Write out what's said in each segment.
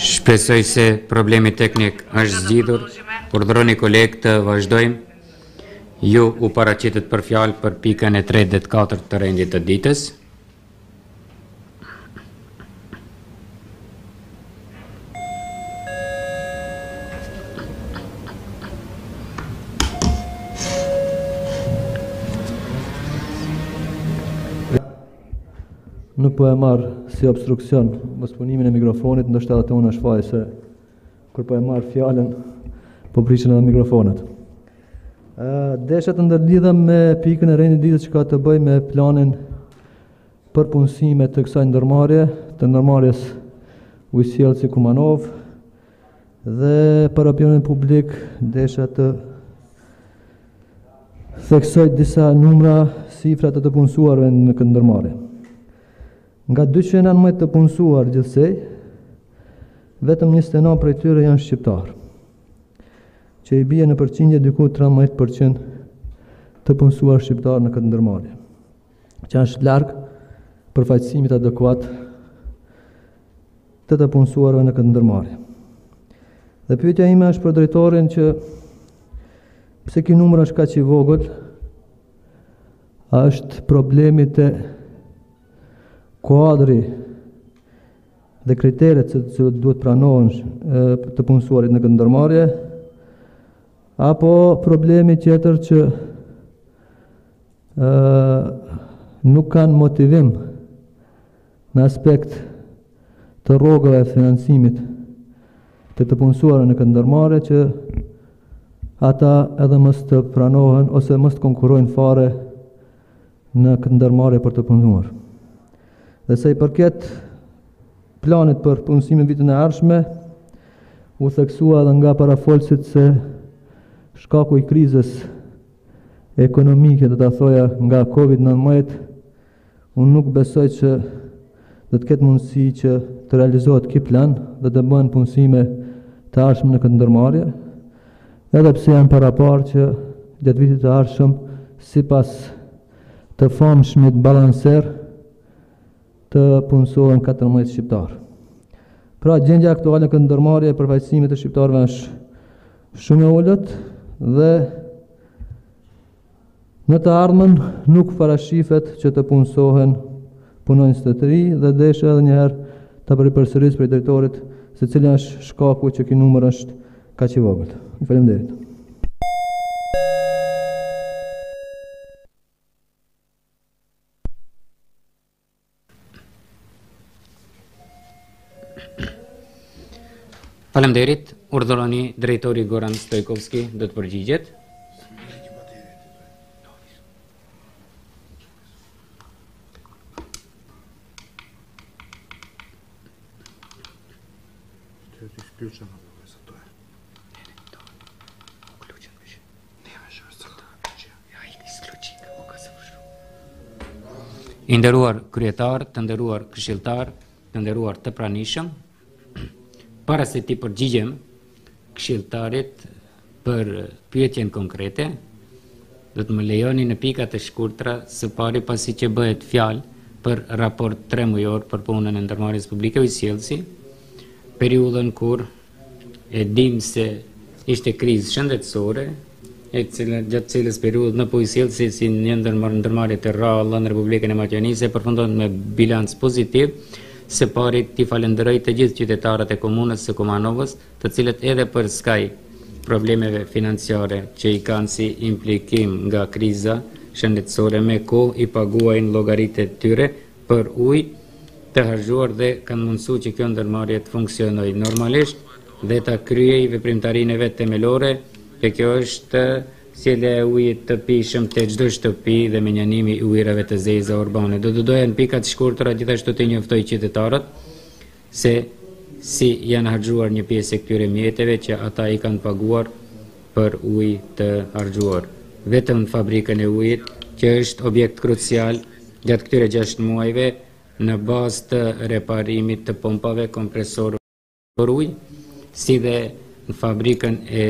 Shpresoj se problemi teknik është zgjidhur. Urdhëroni kolegë të vazhdojmë. Ju u paraqitët për fjalë për pikën e tretë dhe të katërt të rendit të ditës. Nuk po e marr si obstruksion mos punimin e mikrofonit, ndoshta edhe unë kam faj se kur po e marr fjalën po prishen edhe mikrofonet. Ë desha të ndërlidhem me pikën e rendit ditës që ka të bëjë me planin për punësime të kësaj ndërmarrje, të ndërmarrjes Ujësjellësi Kumanovë, Dhe për opinionin publik desha të theksoj disa numra shifrat e të punësuarve në këtë ndërmarrje. Nga 219 të punësuar gjithsej, vetëm 29 prej tyre janë shqiptarë, që i bie në përqindje diku 13% të punësuar shqiptarë në këtë ndërmarrje, që është larg përfaqësimit adekuat të të punësuarve në këtë ndërmarrje. Dhe pyetja ime është për drejtorin që pse ky numër është kaq i vogël? A është problemi te kuadri dhe kriteret që, që duhet pranohen të punësuarit në këtë ndërmarrje? Apo problemi tjetër që ë nuk kanë motivim Në aspekt të rrogave të financimit të të punësuarve në këtë ndërmarrje që ata edhe mos të pranohen ose mos të konkurrojnë fare në këtë ndërmarrje për të punuar. Dhe sa i përket planit për punësimin vitin e ardhshëm, u theksua edhe nga parafolësit se shkaku i krizës ekonomike, do ta thoja, nga COVID-19 Unë nuk besoj që do të ketë mundësi që të realizohet ky plan dhe të bëhen punësime të ardhshme në këtë ndërmarrje, edhe pse janë paraparë që gjatë vitit të ardhshëm sipas të famshmit balanser të punësohen 14 shqiptarë. Pra gjendja aktuale në këtë ndërmarrje e përfaqësimit të shqiptarëve është shumë e ulët dhe Në të ardhmen nuk parashifet që të punësohen punonjës të rinj dhe desha edhe një herë ta për përsëris për drejtorin se cili është shkaku që ky numër është kaq i vogël. Ju faleminderit. Falemderit. Urdhëroni drejtori Goran Stojkovski do të përgjigjet. Ključan apo sa to je? Ključan više. I nderuar kryetar, të nderuar këshilltar, të nderuar të pranishëm, para se t'i përgjigjem këshilltarit për pyetjen konkrete, do të më lejoni në pika të shkurtra së pari pasi që bëhet fjalë për raport 3 mujor për punën e ndërmarrjes publike Ujësjellësi periudhën kur E dimë se ishte krizë shëndetësore, e cila gjatë cilës periudhë NP Ujësjellësi si një nga ndërmarrjet e rralla në Republikën e Maqedonisë e përfundon me bilanc pozitiv, së pari t'i falënderoj të gjithë qytetarët e komunës së Kumanovës, të cilët edhe përskaj problemeve financiare që i kanë si implikim nga kriza shëndetësore me kohë i paguajnë llogaritë e tyre për ujë të harxhuar dhe kanë mundësuar që kjo ndërmarrje të funksionojë normalisht dhe ta kryejë veprimtarinë e vet themelore, e kjo është sjellja e ujit të pijshëm te çdo shtëpi dhe menjanimi i ujërave të zeza urbane. Do të doja në pika të shkurtëra gjithashtu t'i njoftoj qytetarët se si janë harxhuar një pjesë e këtyre mjeteve që ata i kanë paguar për ujë të harxhuar. Vetëm në fabrikën e ujit, që është objekt krucial gjatë këtyre gjashtë muajve në bazë të reparimit të pompave, kompresorë për ujë, si dhe në fabrikën e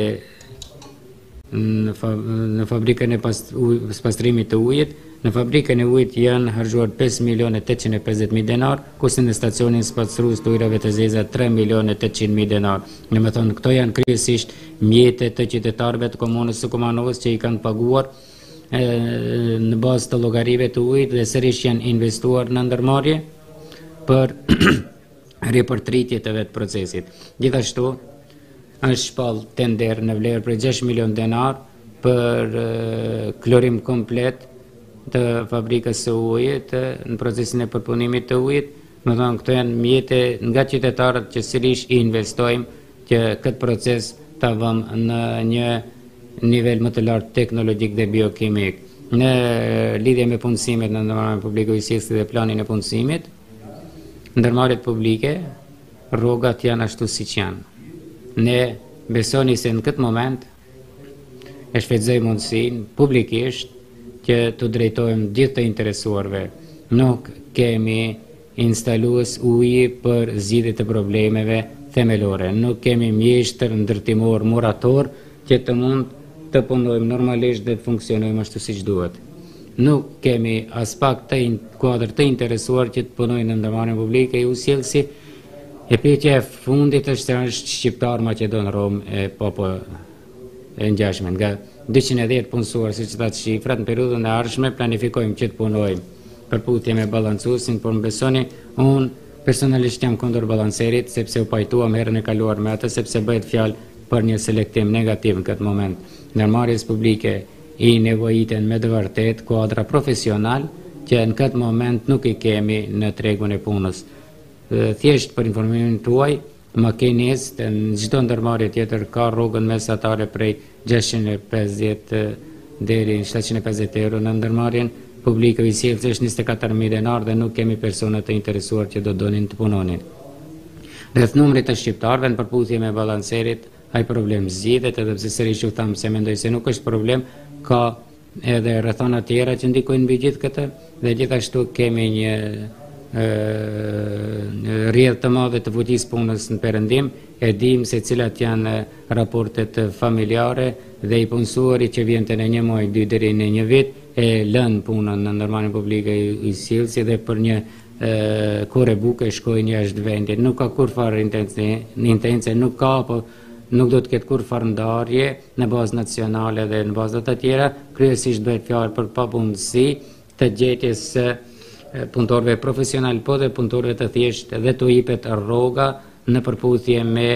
në fabrikën e spastrimit të ujit, në fabrikën e ujit janë harxhuar 5 milion e 850 mijë denar, kurse në stacionin spastrues të ujërave të zeza 3 milion e 800 mijë denar. Domethënë, këto janë kryesisht mjete të qytetarëve të komunës së Kumanovës që i kanë paguar në bazë të llogarive të ujit dhe sërish janë investuar në ndërmarrje për ripërtritje të vetë procesit. Gjithashtu, Është shpallë tender në vlerë prej gjashtë milionë denarë për klorim komplet të fabrikës së ujit në procesin e përpunimit të ujit. Domethënë këto janë mjete nga qytetarët që sërish i investojmë që këtë proces ta vëmë në një nivel më të lartë teknologjik dhe biokimik. Në lidhje me punësimet në Ndërmarrjen Publike Ujësjellësi dhe Planin e Punësimit, ndërmarrjet publike, Rrogat janë ashtu siç janë. Më besoni se në këtë moment e shfrytëzoj mundësinë publikisht që t'u drejtohem gjithë të interesuarve. Nuk kemi instalues uji për zgjidhje të problemeve themelore. Nuk kemi mjeshtër ndërtimor murator që të mund të punojmë normalisht dhe të funksionojmë ashtu siç duhet. Nuk kemi aspak kuadër të interesuar që të punojë në ndërmarrjen publike Ujësjellësi, e pyetja e fundit është se është shqiptar maqedon rom apo e ngjashme nga 210 të punësuar siç thatë shifrat në periudhën e ardhshme planifikojmë që të punojmë në përputhje me balancuesin por më besoni unë personalisht jam kundër balancerit sepse u pajtuam herën e kaluar me atë sepse bëhet fjalë për një selektim negativ në këtë moment ndërmarrjes publike I nevojiten me të vërtetë kuadra profesionalë që në këtë moment nuk i kemi në tregun e punës. Thjesht për informimin tuaj, makinist në çdo ndërmarrje tjetër ka rrogën mesatare prej gjashtëqind e pesëdhjetë deri në shtatëqind e pesëdhjetë euro në ndërmarrjen publike Ujësjellësi është njëzet e katër mijë denarë dhe nuk kemi persona të interesuar që do donin të punonin rreth numrit të shqiptarëve në përputhje me balancerit Ai problem zgjidhet edhe pse sërish u them se mendoj se nuk është problem, ka edhe rrethana tjera që ndikojnë mbi gjithë këtë dhe gjithashtu kemi një rrjedhë të madhe të fuqisë punës në perëndim, e dimë se cilat janë raportet familjare dhe i punësuari që vjen te ne një muaj, dy deri në një vit, e lënë punën në ndërmarrjen publike Ujësjellësi dhe për një kore buke shkojnë jashtë vendit, nuk ka kurrfarë intencë, nuk ka apo nuk do të ketë kurrfarë ndarje në bazë nacionale dhe në baza të tjera, kryesisht bëhet fjalë për pamundësi të gjetjes së punëtorëve profesionalë, po dhe punëtorëve të thjeshtë dhe t'u jepet rroga në përputhje me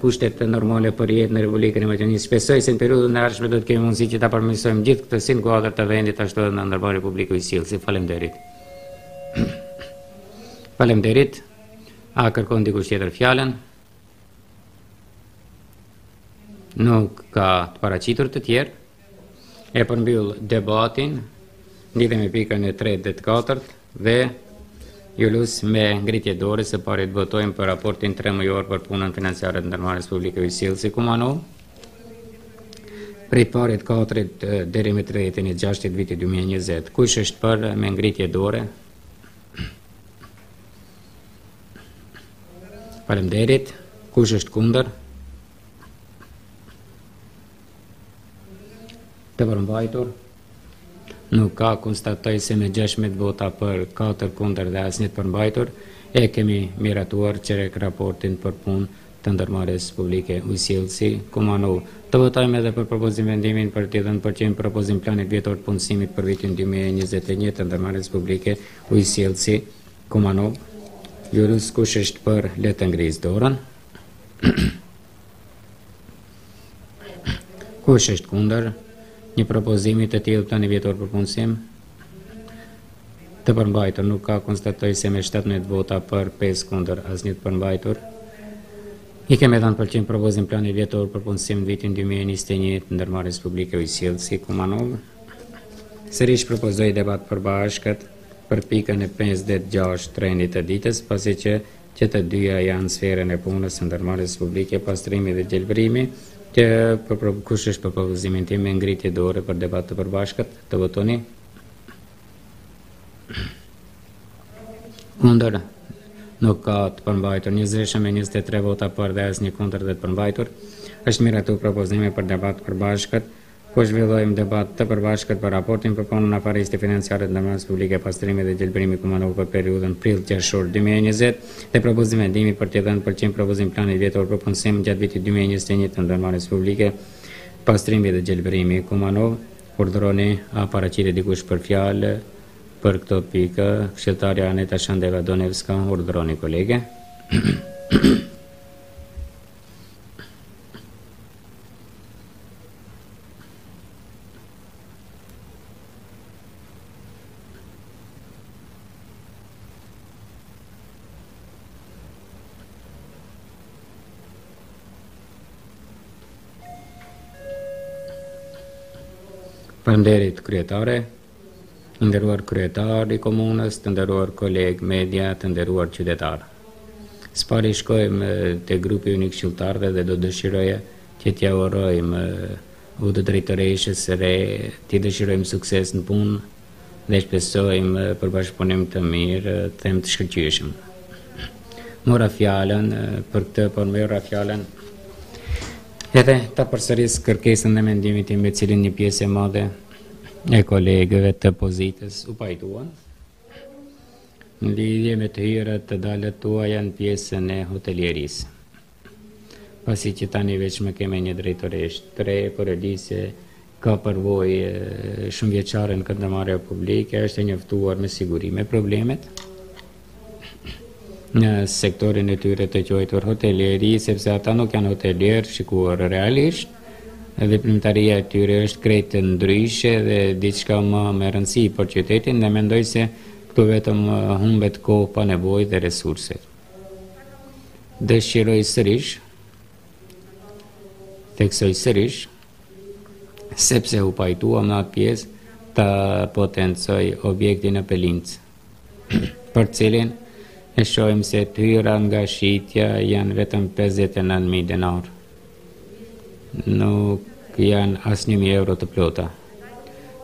kushtet normale për jetë në Republikën e Maqedonisë. Shpresoj se në periudhën e ardhshme do të kemi mundësi që ta përmirësojmë gjithë këtë si në kuadër të vendit ashtu edhe në ndërmarrjen publike Ujësjellësi. Faleminderit. Faleminderit. A kërkon dikush tjetër fjalën? Nuk ka të paraqitur të tjerë. E përmbyll debatin. Në lidhje me pikën e 3 dhe të 4 dhe ju lus me ngritje dore së pari të votojmë për raportin 3 mujor për punën financiare të ndërmarrjes publike Ujësjellësi Kumanovë. prej parit katërtit deri më 30 të gjashtit viti 2020. Kush është për me ngritje dore? Faleminderit. Kush është kundër? Të përmbajtur. Nuk ka konstatoj se me 16 vota për 4 kundër dhe asnjë të përmbajtur e kemi miratuar çerekraportin për punë të Ndërmarrjes Publike Ujësjellësi, Kumanovë, të votojmë edhe për propozim-vendimin për t'i dhënë pëlqim propozim-planit vjetor të punësimit për vitin dy mijë e njëzet e një të Ndërmarrjes Publike Ujësjellësi, Kumanovë. Ju lus, kush është për, le të ngrisë dorën. Kush është kundër një propozimi të tillë plani vjetor për punësim? Të përmbajtur, nuk ka konstatoj se me shtatëmbëdhjetë vota për, pesë kundër, asnjë të përmbajtur, i kemi dhënë pëlqim propozim plani vjetor për punësim në vitin dy mijë e njëzet e një të ndërmarrjes publike Ujësjellësi Kumanovë. Sërish propozoj debat të përbashkët për pikën e pestë dhe të gjashtë të rendit të ditës, pasi që që të dyja janë në sferën e punës së ndërmarrjes publike pastrimi dhe gjelbërimi, që për kush është për propozimin tim me ngritje dore për debat të përbashkët, të votoni. Kundër nuk ka të përmbajtur 20 me 23 vota për dhe asnjë kundër dhe të përmbajtur. Është miratu propozimi për debat të përbashkët, ku zhvillojmë debat të përbashkët për raportin për punën afariste financiare të ndërmarrjes publike pastrimi dhe gjelbërimi Kumanovë për periudhën prill qershor 2020 dhe propozim vendimi për të dhënë pëlqim propozim planit vjetor për punësim gjatë vitit 2021 të ndërmarrjes publike pastrimi dhe gjelbërimi Kumanovë Urdhëroni a paraqitet dikush për fjalë për këto pikë? Këshilltarja Aneta Shandeva-Donevska, urdhëroni kolege. Faleminderit kryetare, i nderuar kryetar i komunës, të nderuar kolegë media, të nderuar qytetarë. Së pari shkojmë te grupi ynë i këshilltarëve dhe do dëshiroja që t'ia urojmë udhë drejtoreshës së re, t'i dëshirojmë sukses në punë, Dhe shpresojmë për bashkëpunim të mirë, të them të shkëlqyeshëm. Mora fjalën për këtë, por mora fjalën edhe ta përsëris kërkesën dhe mendimin tim me cilin një pjesë e madhe e kolegëve të pozitës u pajtuan. Në lidhje me të hyrat të dalat tuaja në pjesën e hotelierisë. Pasi që tani veç më ke me një drejtoresh tre, por e di se ka përvojë shumëvjeçare në këtë ndërmarrje publike, është e njoftuar me siguri me problemet në sektorin e tyre të quajtur hoteleri, sepse ata nuk janë hotelier shikuar realisht, dhe veprimtaria e tyre është krejt ndryshe dhe diçka më me rëndësi për qytetin dhe mendoj se këtu vetëm humbet kohë pa nevojë dhe resurset. Dëshiroj sërish, theksoj sërish, sepse u pajtua me atë pjesë, ta potencoj objektin në Pelincë, për cilin e shohim se të hyrat nga shitja janë vetëm 59.000 denarë. Nuk janë as 1000 euro të plota.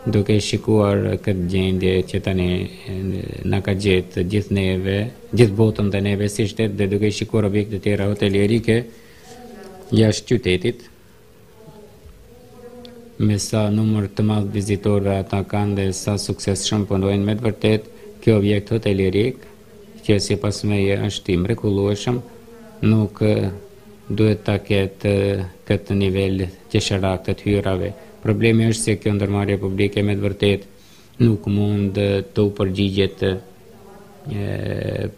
Duke shikuar këtë gjendje që tani na ka gjetë gjithë neve, gjithë botën dhe neve si shtet dhe duke shikuar objekte të tjera hotelierike jashtë qytetit, me sa numër të madh vizitorëve ata kanë dhe sa suksesshëm punojnë me të vërtetë kjo objekt hotelierik që sipas meje është i mrekullueshëm nuk Duhet ta ketë këtë nivel qesharak të të hyrave. Problemi është se kjo ndërmarrje publike me të vërtetë nuk mund t'u përgjigjet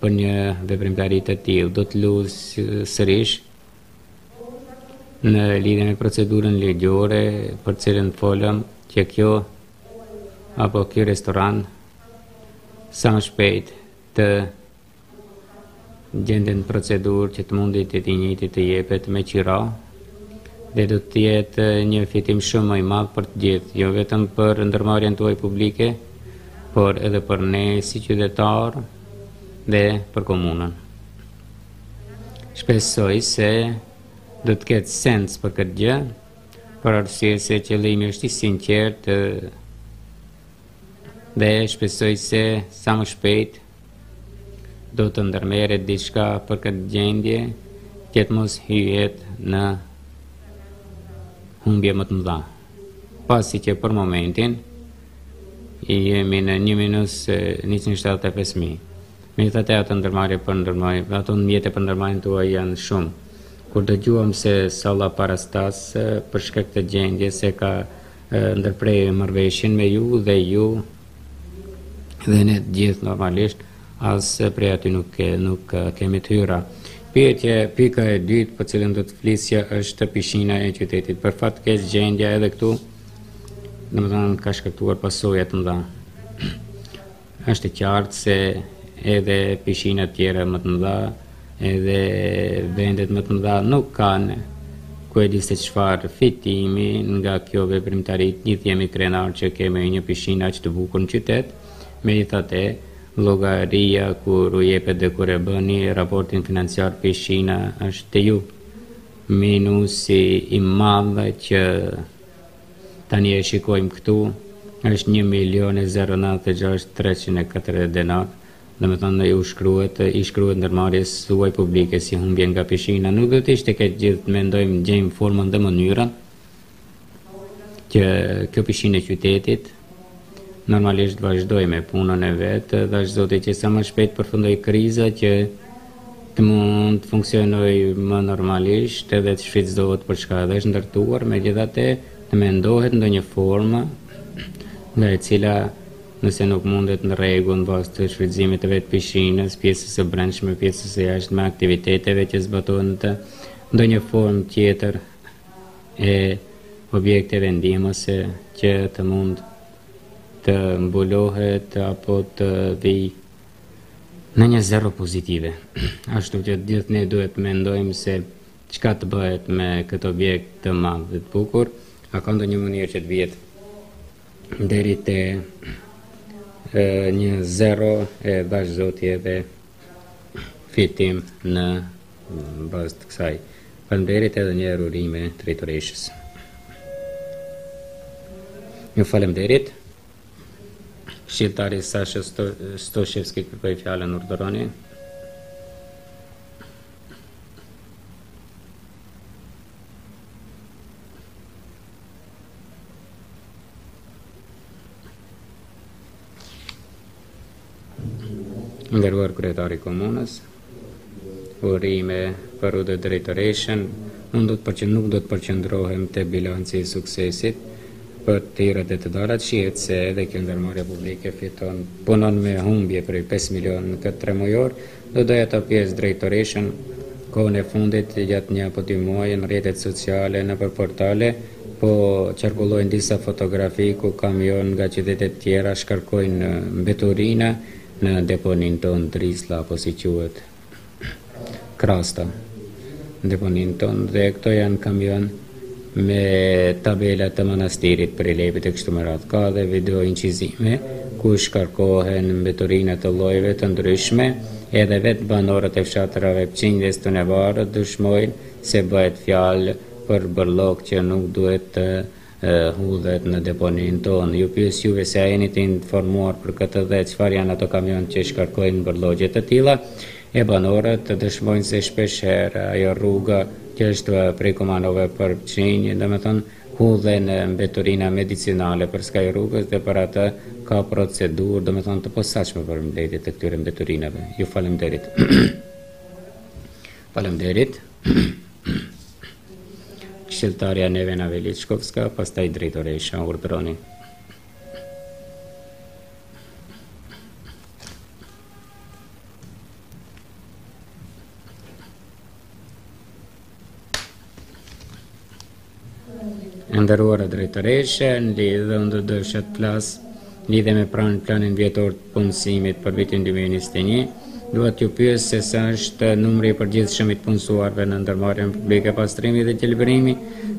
për një veprimtari të tillë. Do të lus sërish në lidhje me procedurën ligjore për të cilën folëm që kjo apo ky restoran sa më shpejt të Gjendet një procedurë që të mundit që i njëjti të jepet me qira dhe do të jetë një fitim shumë më i madh për të gjithë, jo vetëm për ndërmarrjen tuaj publike, por edhe për ne si qytetarë dhe për komunën. Shpresoj se do të ketë sens për këtë gjë, për arsye se qëllimi është i sinqertë dhe shpresoj se sa më shpejt Do të ndërmerret diçka për këtë gjendje, që të mos hyhet në humbje më të mëdha. Pasi që për momentin jemi në një minus 175.000. Me të vërtetë ndërmarrje, për ndërmarrje, ato mjete për ndërmarrjen tuaj janë shumë. Kur dëgjuam se salla parastas për shkak të gjendjes e ka ndërpre marrëveshjen me ju dhe ju Dhe ne të gjithë normalisht as prej aty nuk ke, nuk kemi të hyra. Pyetje, pika e dytë për cilën do të flisja është pishina e qytetit. Për fat të keq gjendja edhe këtu domethënë ka shkaktuar pasoja të mëdha. Është e qartë se edhe pishinat tjera më të mëdha Edhe vendet më të mëdha nuk kanë ku e di se çfarë fitimi nga kjo veprimtari të gjithë jemi krenar që kemi një pishinë aq të bukur në qytet, megjithatë, llogaria kur u jepet dhe kur e bëni raportin financiar pishina është te ju. Minusi i madh që tani e shikojmë këtu është 1 milion e 096 340 denarë, Domethënë ju shkruhet, i shkruhet ndërmarrjes suaj publike si humbje nga pishina. Nuk do të ishte keq gjithë të mendojmë të gjejmë formën dhe mënyrën që kjo pishinë e qytetit normalisht të vazhdojë me punën e vet dhe dhëntë Zoti që sa më shpejt të përfundojë kriza që të mund të funksionojë më normalisht edhe të shfrytëzohet për çka edhe është ndërtuar megjithatë të mendohet ndonjë formë nga e cila Nëse nuk mundet në rregull në bazë të shfrytëzimit të vetë pishinës, pjesës së brendshme, pjesës së jashtme, aktiviteteve që zbatohen në të, ndonjë formë tjetër e objekteve ndihmëse që të mund të mbulohet apo të vijë në një zero pozitive. Ashtu që gjithë ne duhet të mendojmë se çka të bëhet me këtë objekt të madh dhe të bukur, a ka ndonjë mënyrë që të vihet Deri te një zero e dhashtë Zoti edhe fitim në bazë të kësaj. Faleminderit edhe një herë urime drejtoreshës. Ju faleminderit. Këshilltari Sasha Stoshevski kërkoi fjalën urdhëroni. Nderuar kryetari i komunës, urime për u.d. drejtoreshën, unë do të përqë, nuk do të përqëndrohem te bilanci i suksesit, për të hyrat dhe të dalat shihet se edhe kjo ndërmarrja publike fiton punon me humbje prej 5 milion në këtë tremujor, Do doja ta pyes drejtoreshën, kohën e fundit, gjatë një apo dy muaje, në rrjetet sociale, nëpër portale, po qarkullojnë disa fotografi ku kamionë nga qytetet tjera shkarkojnë mbeturina në deponinë tonë Drisla apo si quhet Krasta, në deponinë tonë dhe këto janë kamionë me tabela të Manastirit, Prilepit e kështu me radhë. Ka dhe video incizime ku shkarkohen mbeturina të llojeve të ndryshme, edhe vetë banorët e fshatrave Pçinjë dhe Studena Barë dëshmojnë se bëhet fjalë për bërllok që nuk duhet të hudhet në deponinë tonë. Ju pyes juve se a jeni të informuar për këtë dhe çfarë janë ato kamionë që shkarkojnë bërlloqe të tilla? E banorët dëshmojnë se shpeshherë ajo rrugë që është prej Kumanove për Pçinjë, domethënë hudhen mbeturina medicinale përskaj rrugës dhe për atë ka procedurë, domethënë të posaçme për mbledhje të këtyre mbeturinave. Ju faleminderit. Faleminderit. Këshilltarja Nevena Veliçkovska, pastaj drejtoresha urdhëroni. E nderuara drejtoreshë, në lidhje, do të desha të flas lidhje me pra, planin vjetor të punësimit për vitin 2021, duhet t'ju pyes se sa është numri i përgjithshëm i të punësuarve në ndërmarrjen publike pastrimi dhe gjelbërimi,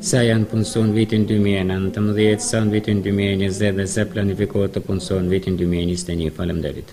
sa janë punësu në vitin 2019, sa në vitin 2020 dhe sa planifikohet të punësohen në vitin 2021. Faleminderit.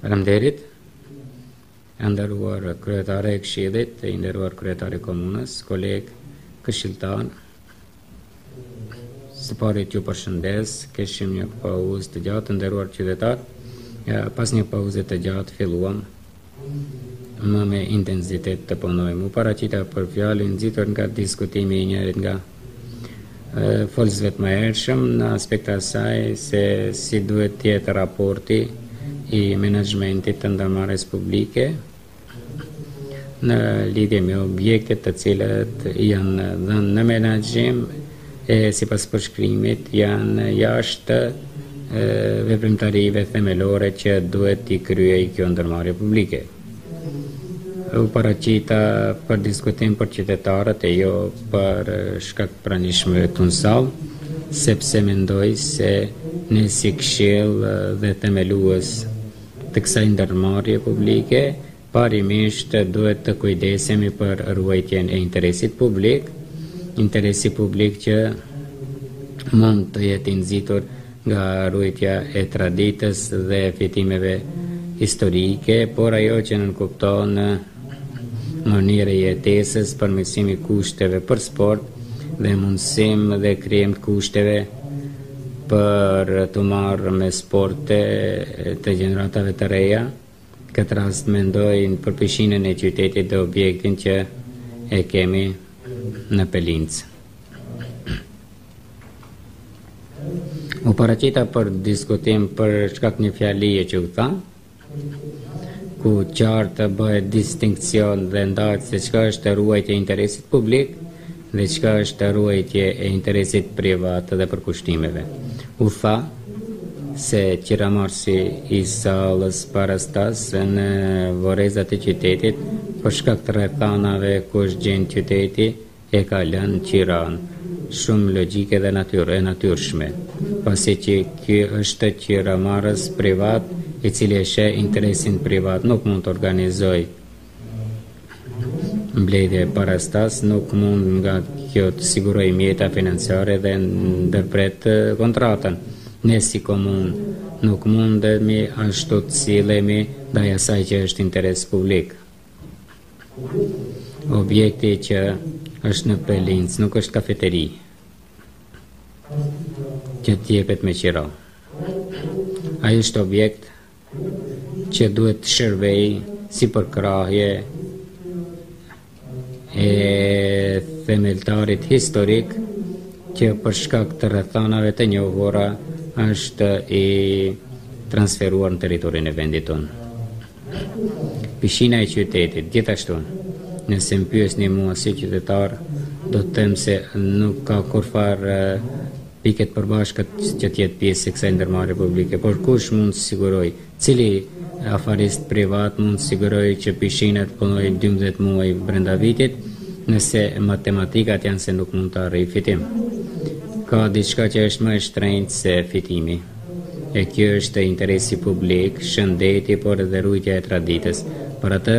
Faleminderit. E nderuar kryetare e këshillit, i nderuar kryetar i komunës, kolegë këshilltarë. Së pari t'ju përshëndes, kishim një pauzë të gjatë, të nderuar qytetarë. Pas një pauze të gjatë filluam më me intensitet të punojmë. U paraqita për fjalë, i nxitur nga diskutimi i njërit nga folësve të mëhershëm në aspekt të asaj se si duhet të jetë raporti i menaxhmentit të ndërmarrjes publike në lidhje me objektet të cilat janë dhënë në menaxhim e sipas përshkrimit janë jashtë veprimtarive themelore që duhet t'i kryejë kjo ndërmarrje publike. U paraqita për diskutim për qytetarët e jo për shkak të pranishmëve këtu në sallë, sepse mendoj se ne si këshill dhe themelues të kësaj ndërmarrje publike parimisht duhet të kujdesemi për ruajtjen e interesit publik, interesi publik që mund të jetë i nxitur nga ruajtja e traditës dhe fitimeve historike, por ajo që nënkupton mënyrë e jetesës, përmirësim i kushteve për sport dhe mundësim dhe krijim të kushteve për t'u marrë me sporte të gjeneratave të reja. këtë rast mendoj për pishinën e qytetit dhe objektin që e kemi në Pelincë. U paraqita për diskutim për shkak të një fjalie që u tha, ku qartë bëhet distinkcion dhe ndahet se çka është ruajtja e interesit publik Dhe çka është ruajtje e interesit privat dhe përkushtimeve. U tha se qiramarrësi i sallës parastas në Vorrezat e qytetit për shkak të rrethanave ku është gjendur qyteti e ka lënë qiran shumë logjike dhe natyrë e natyrshme, pasi që ky është qiramarrës privat i cili e sheh interesin privat nuk mund të organizojë Mbledhje e parastas nuk mund nga kjo të sigurojë mjeta financiare dhe ndërpret kontratën. Ne si komunë nuk mundemi ashtu të sillemi ndaj asaj që është interes publik. Objekti që është në Pelincë nuk është kafeteri që të jepet me qira. Ai është objekt që duhet të shërbejë si përkrahje e themeltarit historik që për shkak të rrethanave të njohura është i transferuar në territorin e vendit tonë. Pishina e qytetit, gjithashtu, nëse më pyesni mua si qytetar, do të them se nuk ka kurfar pike t'përbashkët që të jetë pjesë e kësaj ndërmarrje publike, por kush mund të sigurojë, cili afarist privat mund të sigurojë që pishina të punojë dymbëdhjetë muaj brenda vitit, nëse matematikat janë se nuk mund të arrijë fitim. Ka diçka që është më e shtrenjtë se fitimi. E kjo është interesi publik, shëndeti, por edhe rujtja e traditës. Për atë,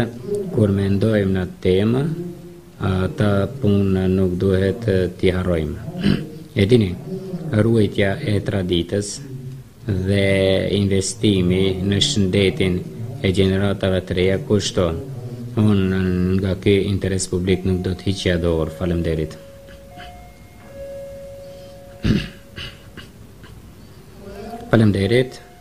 kur mendojmë në temë, Ato punë nuk duhet t'i harrojmë. E dini, ruajtja e traditës dhe investimi në shëndetin e gjeneratave të reja kushton. Unë nga ky interes publik nuk do të hiqja dorë. Faleminderit. Faleminderit.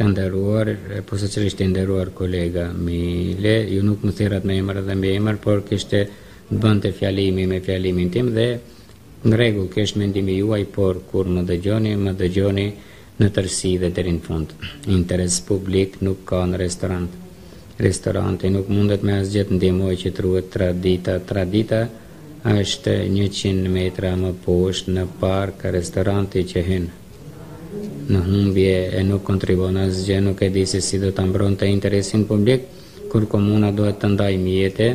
Të nderuar, posaçërisht i nderuar kolega Mile, ju nuk më thirrat me emër dhe mbiemër, por kishte të bënte fjalimi me fjalimin tim dhe në rregull kjo është mendimi juaj, por kur më dëgjoni, më dëgjoni në tërësi dhe deri n'fund. Interes publik nuk ka në restorant. Restoranti nuk mundet me asgjë t'ndihmojë që të ruhet tradita. Tradita është 100 metra më poshtë në park restoranti që hyn Në humbje e nuk kontribuon asgjë, nuk e di se si do ta mbronte interesin publik, kur komuna duhet të ndajë mjete,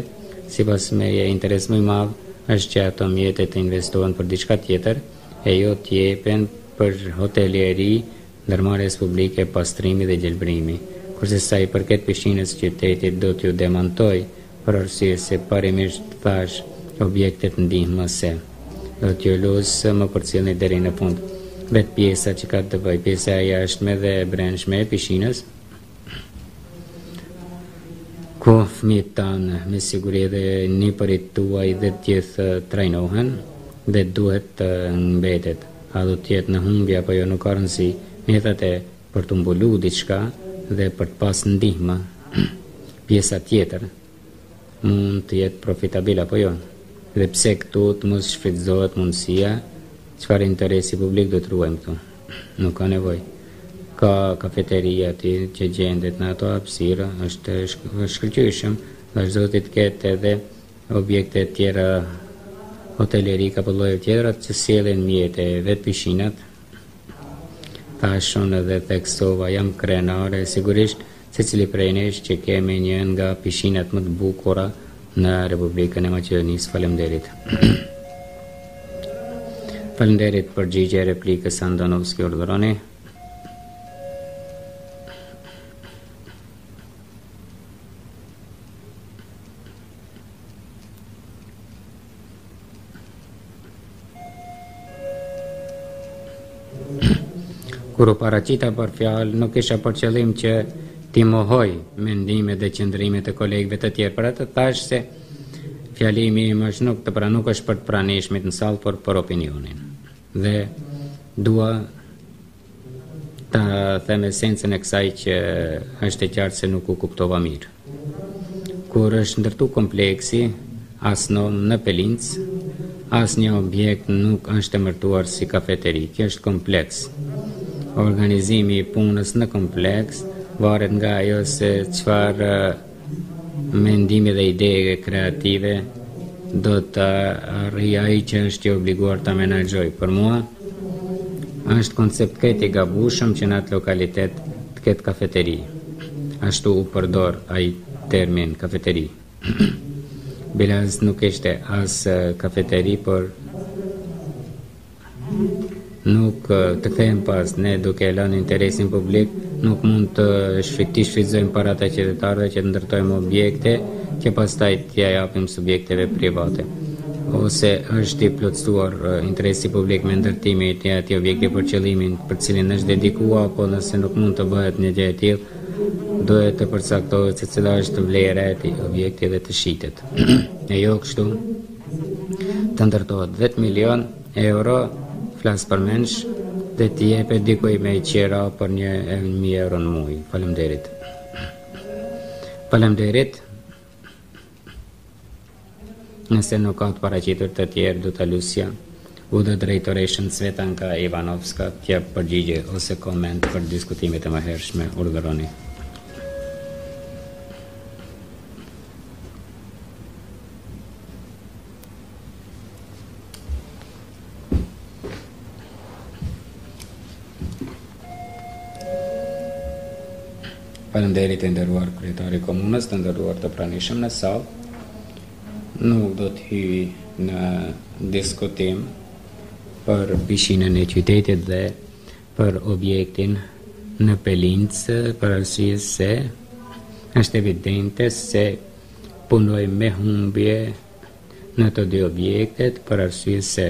sipas meje interes më i madh është që ato mjete të investohen për diçka tjetër, e jo të jepen për hotelieri, ndërmarrjes publike, pastrimi dhe gjelbrimi. Kurse sa i përket pishinës së qytetit, do t'ju demantoj, Për arsye se parimisht thashë objektet ndihmëse do t'ju lus, më përcillni deri në fund vetë pjesa që ka të bëjë, pjesa e jashtme dhe e brendshme e pishinës, ku fëmijët tanë me siguri dhe nipërit tuaj dhe të gjithë trajnohen dhe duhet të mbetet. A do të jetë në humbje apo jo nuk ka rëndësi, megjithatë për të mbulu diçka dhe për të pas ndihmë pjesa tjetër mund të jetë profitabil apo jo dhe pse këtu të mos shfrytëzohet mundësia çfarë interesi publik do të ruajmë këtu nuk ka nevojë ka kafeteri aty që gjendet në ato hapësira është shkëlqyeshëm vazhdo të ketë edhe objekte tjera hotelierike për lojër tjera që sjellin mjete vetë pishinat Tash unë edhe theksova, jam krenare, sigurisht secili prej nesh që kemi një nga pishinat më të bukura në Republikën e Maqedonisë. Faleminderit. Faleminderit përgjigje replikës Andonovski urdhëroni. Kur u paraqita për fjalë, nuk kisha për qëllim që t'i mohoj mendimet dhe qëndrimet e kolegëve të tjerë, për atë thashë se fjalimi im është nuk të pra nuk është për të pranishmit në sallë, por për opinionin. Dhe dua Ta them esencën e kësaj që është e qartë se nuk u kuptova mirë. Kur është ndërtu kompleksi, as në, në Pelinc, asnjë objekt nuk është emërtuar si kafeteri, kjo është kompleks. Organizimi i punës në kompleks varet nga ajo se çfarë Mendimi dhe ide kreative do ta arrijë ai që është i obliguar ta menaxhojë. Për mua është koncept krejt i gabueshëm që në atë lokalitet të ketë kafeteri. Ashtu u përdor ai termin kafeteri. Bilaz nuk ishte as kafeteri, por Nuk do të kthehem pas. Ne duke lënë interesin publik, nuk mund të t'i shfrytëzojmë paratë e qytetarëve që të ndërtojmë objekte që pastaj t'ia japim subjekteve private. Ose është i plotësuar interesi publik me ndërtimin e atij objekti për qëllimin për të cilin është dedikua apo nëse nuk mund të bëhet një gjë e tillë, duhet të përcaktohet se cila është vlera e atij objekti dhe të shitet. E jo kështu. të ndërtohet 10 milion euro flas përmendsh dhe t'i jepet dikujt me qera për një e një mijë euro në muaj faleminderit faleminderit nëse nuk ka të paraqitur të tjerë do ta lusja u.d. drejtoreshën Cvetanka Ivanovska të japë përgjigje ose koment për diskutimet e mëhershme urdhëroni Faleminderit i nderuar kryetari i komunës, të nderuar të pranishëm në sallë. Nuk do të hyj në diskutim për pishinën e qytetit dhe për objektin në Pelincë, për arsye se është evidente se Punojmë me humbje në të dy objektet për arsye se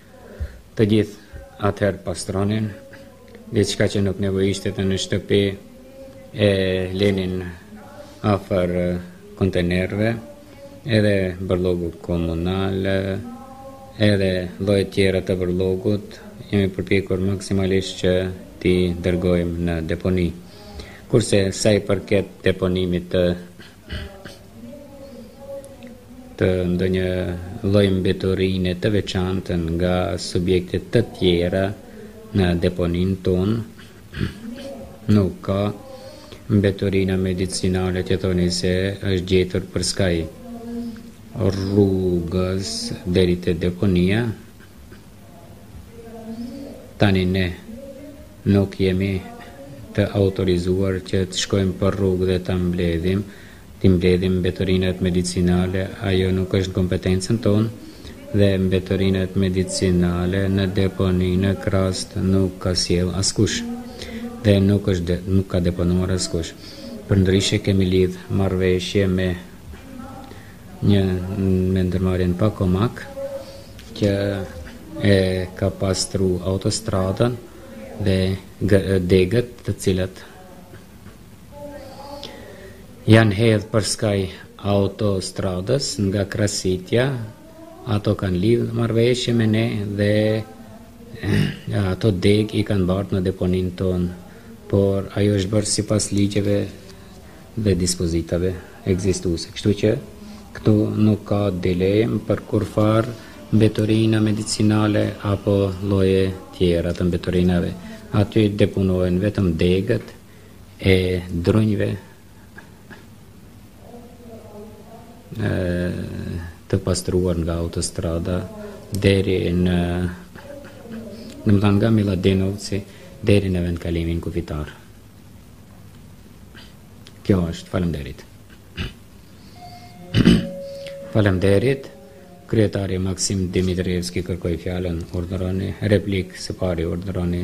Të gjithë atëherë pastronin, diçka që nuk nevojitej në shtëpi e lenin afër kontenerve, edhe bërllogu komunal, edhe lloje tjera të bërllogut, jemi përpjekur maksimalisht që t'i dërgojmë në deponi. Kurse sa i përket deponimit të të ndonjë lloj mbeturine të veçantë nga subjekte të tjera në deponinë tonë. Nuk ka mbeturina medicinale që thoni se është gjetur përskaj rrugës deri te deponia. Tani ne nuk jemi të autorizuar që të shkojmë për rrugë dhe ta mbledhim t'i mbledhim mbeturinat medicinale, ajo nuk është në kompetencën tonë dhe mbeturinat medicinale në deponi në Krastë nuk ka sjellë askush dhe nuk është nuk ka deponuar askush. Përndryshe kemi lidh marrëveshje me një me ndërmarrjen Pakomak që e ka pastru autostradën dhe degët të cilat Janë hedhë përskaj autostradës nga krasitja, ato kanë lidhë marrëveshje me ne dhe ato degë i kanë bartë në deponinë tonë, por ajo është bërë sipas ligjeve dhe dispozitave ekzistuese, kështu që këtu nuk ka dilemë për kurrfarë mbeturina medicinale apo lloje tjera të mbeturinave, aty deponohen vetëm degët, e drunjve e, të pastruar nga autostrada deri në domethënë nga Milladinovci deri në vendkalimin kufitar kjo është faleminderit faleminderit kryetari Maksim Dimitrievski kërkoi fjalën urdhëroni replikë së pari urdhëroni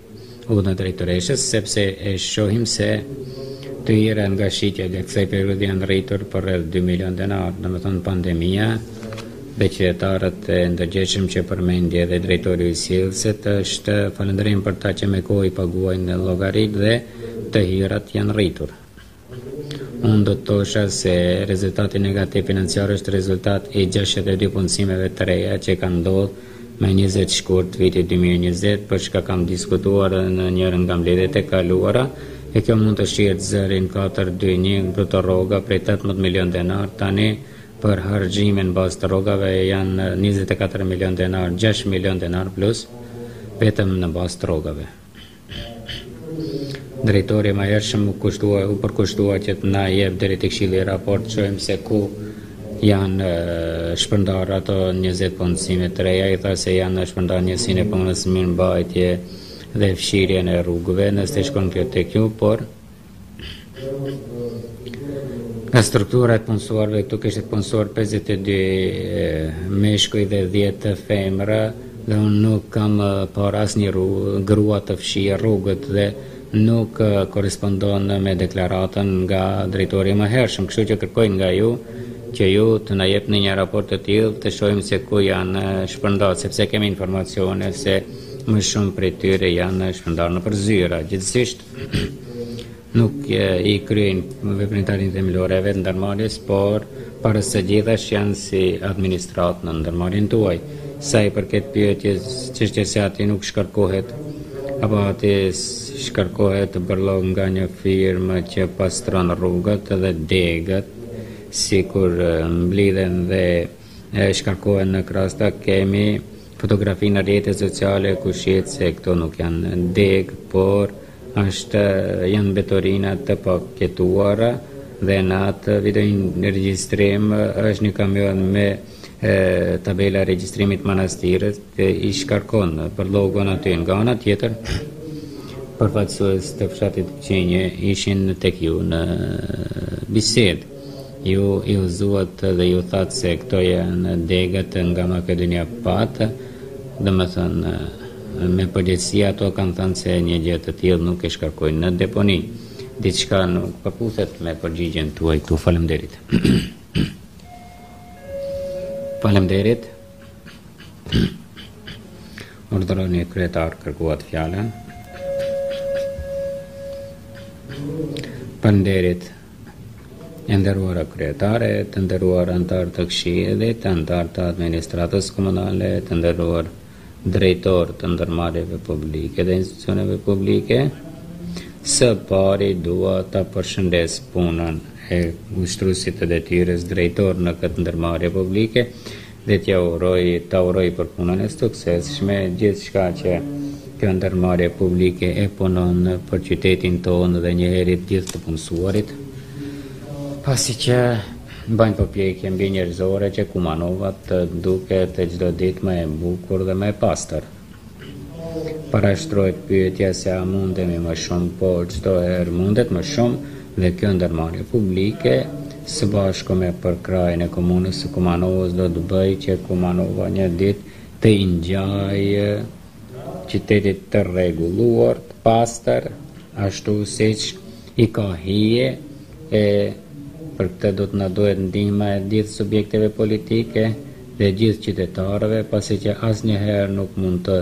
nderuar drejtoreshë, sepse e shohim se të hyrat nga shitja gjatë kësaj periudhe janë rritur për rreth dy milionë denarë, domethënë pandemia dhe qytetarët e ndërgjegjshëm që përmendi edhe drejtori i ujësjellësit është falënderim për ta që me kohë i paguajnë llogaritë dhe të hyrat janë rritur. Unë do të thosha se rezultati negativ financiar është rezultat i 62 punësimeve të reja që kanë ndodhë me 20 shkurt të vitit 2020, për çka kam diskutuar në njërën nga mbledhjet e kaluara, e kjo mund të shihet te zëri 4-2-1 bruto rroga prej 18 milion denar, tani për harxhime në bazë të rrogave janë 24 milion denar, 6 milion denar plus, vetëm në bazë të rrogave. Drejtori më hershëm u kushtua, u përkushtua që të na jep deri te këshilli raport, shohim se ku janë shpërndarë ato 20 punësime të reja, i tha se janë shpërndarë në njësinë e punës mirëmbajtje dhe fshirjen e rrugëve, nëse shkon kjo tek ju, por Nga struktura e të punësuarve këtu kishte të punësuar 52 meshkuj dhe 10 femra dhe unë nuk kam parë asnjë grua të fshijë rrugët dhe nuk korrespondon me deklaratën nga drejtori më hershëm, kështu që kërkoj nga ju që ju të na jepni një raport të tillë të shohim se ku janë shpërndarë, sepse kemi informacione se më shumë prej tyre janë shpërndarë nëpër zyra. Gjithsesi Nuk i kryejnë veprimtarinë themelore të vetë ndërmarrjes, por para së gjithash janë si administratë në ndërmarrjen tuaj. Sa i përket pyetjes, çështjes se aty nuk shkarkohet apo aty shkarkohet bërllok nga një firmë që pastron rrugët dhe degët, sikur mblidhen dhe shkarkohen në Krasta, kemi Fotografi në rrjete sociale ku shihet se këto nuk janë degë, por ësht janë mbetorina të paketuara dhe në atë videoin regjistrim është një kamion me tabela regjistrimit Manastirit dhe i shkarkon pllogun aty nga ana tjetër përfaqësues të fshatit Qenje ishin tek ju në bisedë. Ju i udhëzuat dhe ju thatë se këto janë degët nga Makedonija Pat, domethënë me përgjegjësi ato kanë thënë se një gjë të tillë nuk e shkarkojnë në deponi. Diçka nuk përputhet me përgjigjen tuaj këtu. Faleminderit. Faleminderit. Urdhëroni kryetar kërkuat fjalën. Faleminderit. E nderuara kryetare, të nderuar anëtarë të këshillit, anëtarë të administratës komunale, të nderuar drejtorë të ndërmarrjeve publike dhe institucioneve publike, së pari dua ta përshëndes punën e ushtruesit të detyrës drejtor në këtë ndërmarrje publike, Dhe t'ia uroj për punën e suksesshme, gjithçka që kjo ndërmarrje publike e punon për qytetin tonë dhe njëherit gjithë të punësuarit, pasi që bëjnë përpjekje mbinjerëzore që Kumanova të duket çdo ditë më e bukur dhe më e pastër. Parashtrohet pyetja se a mundemi më shumë, po çdo herë mundet më shumë dhe kjo ndërmarrje publike së bashku me përkrahjen e komunës së Kumanovës do të bëjë që Kumanova një ditë t'i ngjajë qytetit të rregulluar, të pastër, ashtu siç i ka hije e për këtë do të na duhet ndihma e gjithë subjekteve politike, dhe gjithë qytetarëve pasi që asnjëherë nuk mund të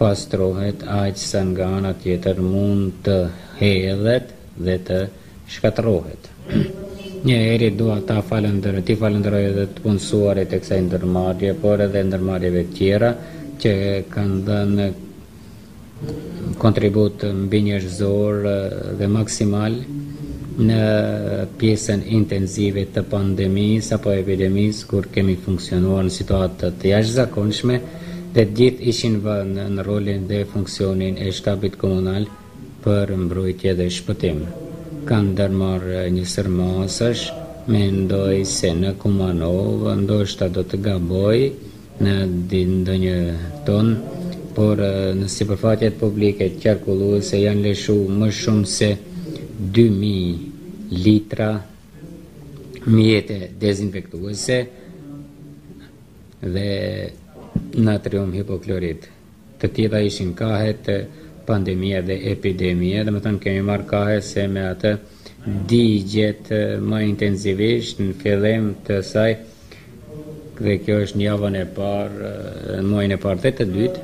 pastrohet aq sa nga ana tjetër mund të hedhet dhe të shkatërrohet. Njëheri dua ta falënderoj, t'i falënderoj edhe të punësuarit e kësaj ndërmarrje, por edhe ndërmarrjeve tjera që kanë dhënë kontribut mbinjerëzor dhe maksimal në pjesën intensive të pandemisë apo epidemisë kur kemi funksionuar në situatë të jashtëzakonshme dhe të gjithë ishin vënë në rolin dhe funksionin e shtabit komunal për mbrojtje dhe shpëtim. Kanë ndërmarrë një sërë masësh, mendoj se në Kumanovë ndoshta do të gaboj, në ndonjë tonë, por në sipërfaqet publike qarkulluese janë lëshu më shumë se dy mijë litra mjete dezinfektuese dhe natrium hipoklorit. Të tilla ishin kahet pandemia dhe epidemia, domethënë kemi marrë kahe se me atë digjet më intensivisht në fillim të saj dhe kjo është në javën e parë, në muajin e parë dhe të dytë,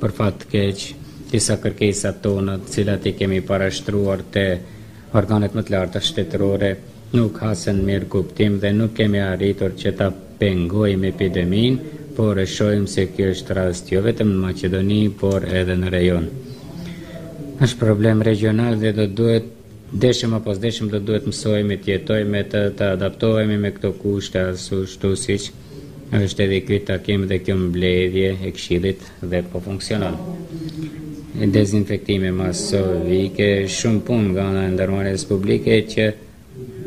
për fat të keq disa kërkesa tona të cilat i kemi parashtruar te Organet më të larta shtetërore nuk hasën mirëkuptim dhe nuk kemi arritur që ta pengojmë epideminë, por e shohim se kjo është rast jo vetëm në Maqedoni, por edhe në rajon. Është problem regjional dhe do duhet deshëm apo s'deshëm do duhet mësohemi të jetojmë me të, të adaptohemi me këto kushte ashtu ashtu siç është edhe ky takim dhe kjo mbledhje e Këshillit dhe po funksionon. Dezinfektime masovike, shumë punë nga ana e ndërmarrjes publike që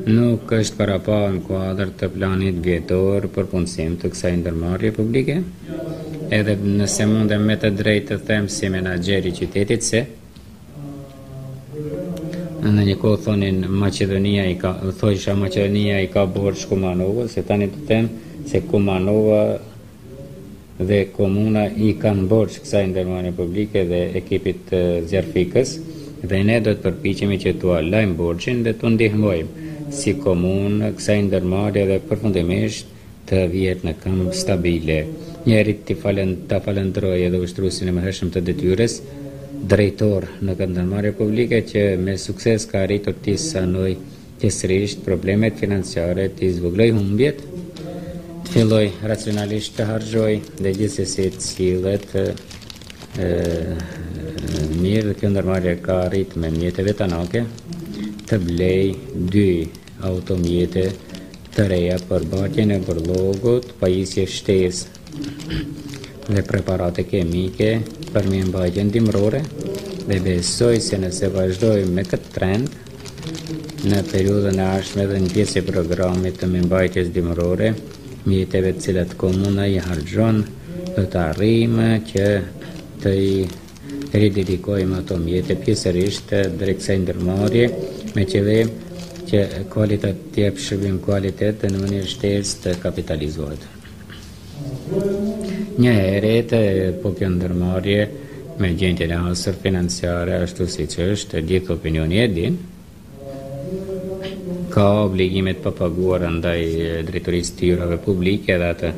nuk është parapa në kuadër të planit vjetor për punësim të kësaj ndërmarrje publike, edhe nëse mundem me të drejtë të them si menaxher i qytetit se në një kohë thonin Maqedonia i ka, thojsha Maqedonia i ka borxh Kumanovës, se tani të them se Kumanova dhe komuna i kanë borxh kësaj ndërmarrje publike dhe ekipit të zjarrfikësve dhe ne do të përpiqemi që t'ua lajmë borxhin dhe t'u ndihmojmë si komunë kësaj ndërmarrje dhe përfundimisht të vihet në këmbë stabile. Njëherit t'i falen, ta falënderoj edhe ushtruesin e mëhershëm të detyrës, drejtor në këtë ndërmarrje publike që me sukses ka arritur t'i sanojë Pjesërisht problemet financiare, t'i zvogëlojë humbjet, të fillojë racionalisht të harxhojë dhe gjithsesi të sillet mirë dhe kjo ndërmarrje ka arrit me mjete vetanake, të blejë dy automjete të reja për bartjen e bërllokut, pajisje shtesë dhe preparate kemike për mirëmbajtjen dimërore dhe besoj se nëse vazhdojmë me këtë trend, Në periudhën e ardhshme dhe në pjesën e programit të mirëmbajtjes dimërore, mjeteve të cilat komuna i harxhon, do të arrijmë që të i ridedikojmë ato mjete pjesërisht drejt kësaj ndërmarrje me qëllim që kualitet të jep shërbim kualitet dhe në mënyrë shtesë të kapitalizohet. Njëherit po kjo ndërmarrje me gjendjen e asaj financiare ashtu siç është, i gjithë opinioni e din, ka obligime të papaguara ndaj drejtorisë të të hyrave publike edhe atë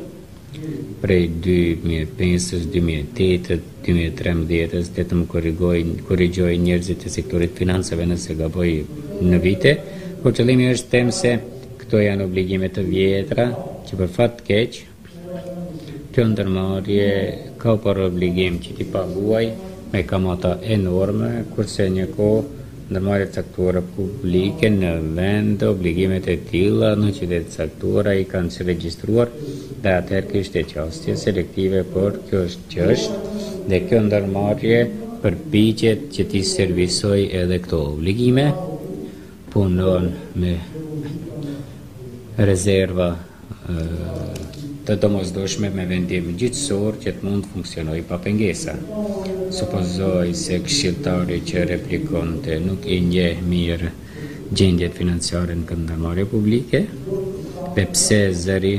prej 2005-ës, 2008-ës, 2013-ës, dhe të më korrigojnë, korrigjojnë njerëzit e sektorit të financave nëse gaboj në vite, por qëllimi është të them se Këto janë obligime të vjetra që për fat të keq kjo ndërmarrje ka për obligim që t'i paguaj me kamata enorme, kurse një kohë ndërmarrje të caktuara publike në vend obligimet e tilla në qytete të caktuara i kanë çregjistruar dhe atëherë kishte qasje selektive, por kjo është ç'është dhe kjo ndërmarrje përpiqet që t'i servisoj edhe këto obligime, punon me rezerva të domosdoshme me vendim gjyqësor që të mund të funksionojë pa pengesa. Supozoj se këshilltari që replikonte nuk i njeh mirë gjendjet financiare në këtë ndërmarrje publike, dhe pse zëri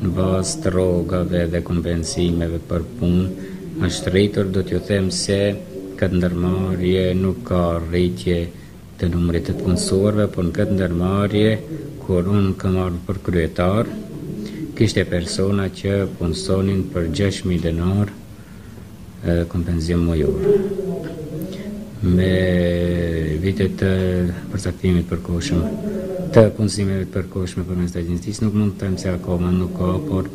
në bazë të rrogave dhe kompensimeve për punë, është rritur, do t'ju them se këtë ndërmarrje nuk ka rritje të numrit të punësuarve, por në këtë ndërmarrje kur unë kam ardhur për kryetar, kishte persona që punësonin për 6000 denarë kompenzim mujor. Me vitet e përcaktimit të përkohshëm, të punësimeve të përkohshme përmes të agjencisë, nuk mund të them se akoma nuk ka, por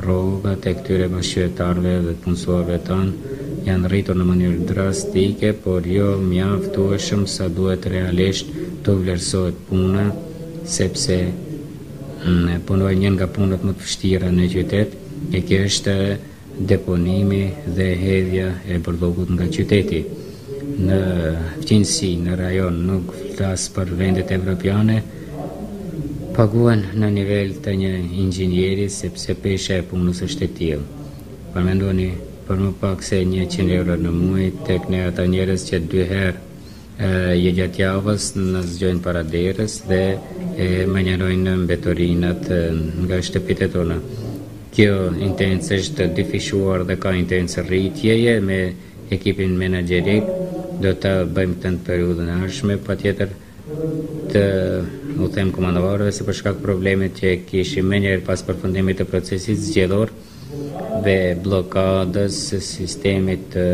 Rrogat e këtyre bashkëqytetarëve dhe të punësuarve tanë janë rritur në mënyrë drastike, por jo mjaftueshëm sa duhet realisht t'u vlerësohet puna, sepse punojnë një nga punët më të vështira në qytet, e kjo është deponimi dhe hedhja e bërllokut nga qyteti. Në fqinjësi, në rajon, nuk flas për vendet evropiane, Paguhen në nivel të një inxhinieri sepse pesha e punës është e tillë. Paramendoni për më pak se njëqind euro në muaj tek ne ata njerëz që dy herë gjatë javës na zgjojnë para derës dhe mënjanojnë mbeturinat nga shtëpitë tona. Kjo intencë është dyfishuar dhe ka intencë rritjeje me ekipin menaxherik. Do ta bëjmë këtë në periudhën e ardhshme patjetër. të u them kumanovarëve se për shkak problemet që kishim menjëherë pas përfundimit të procesit zgjedhor dhe bllokadës së sistemit të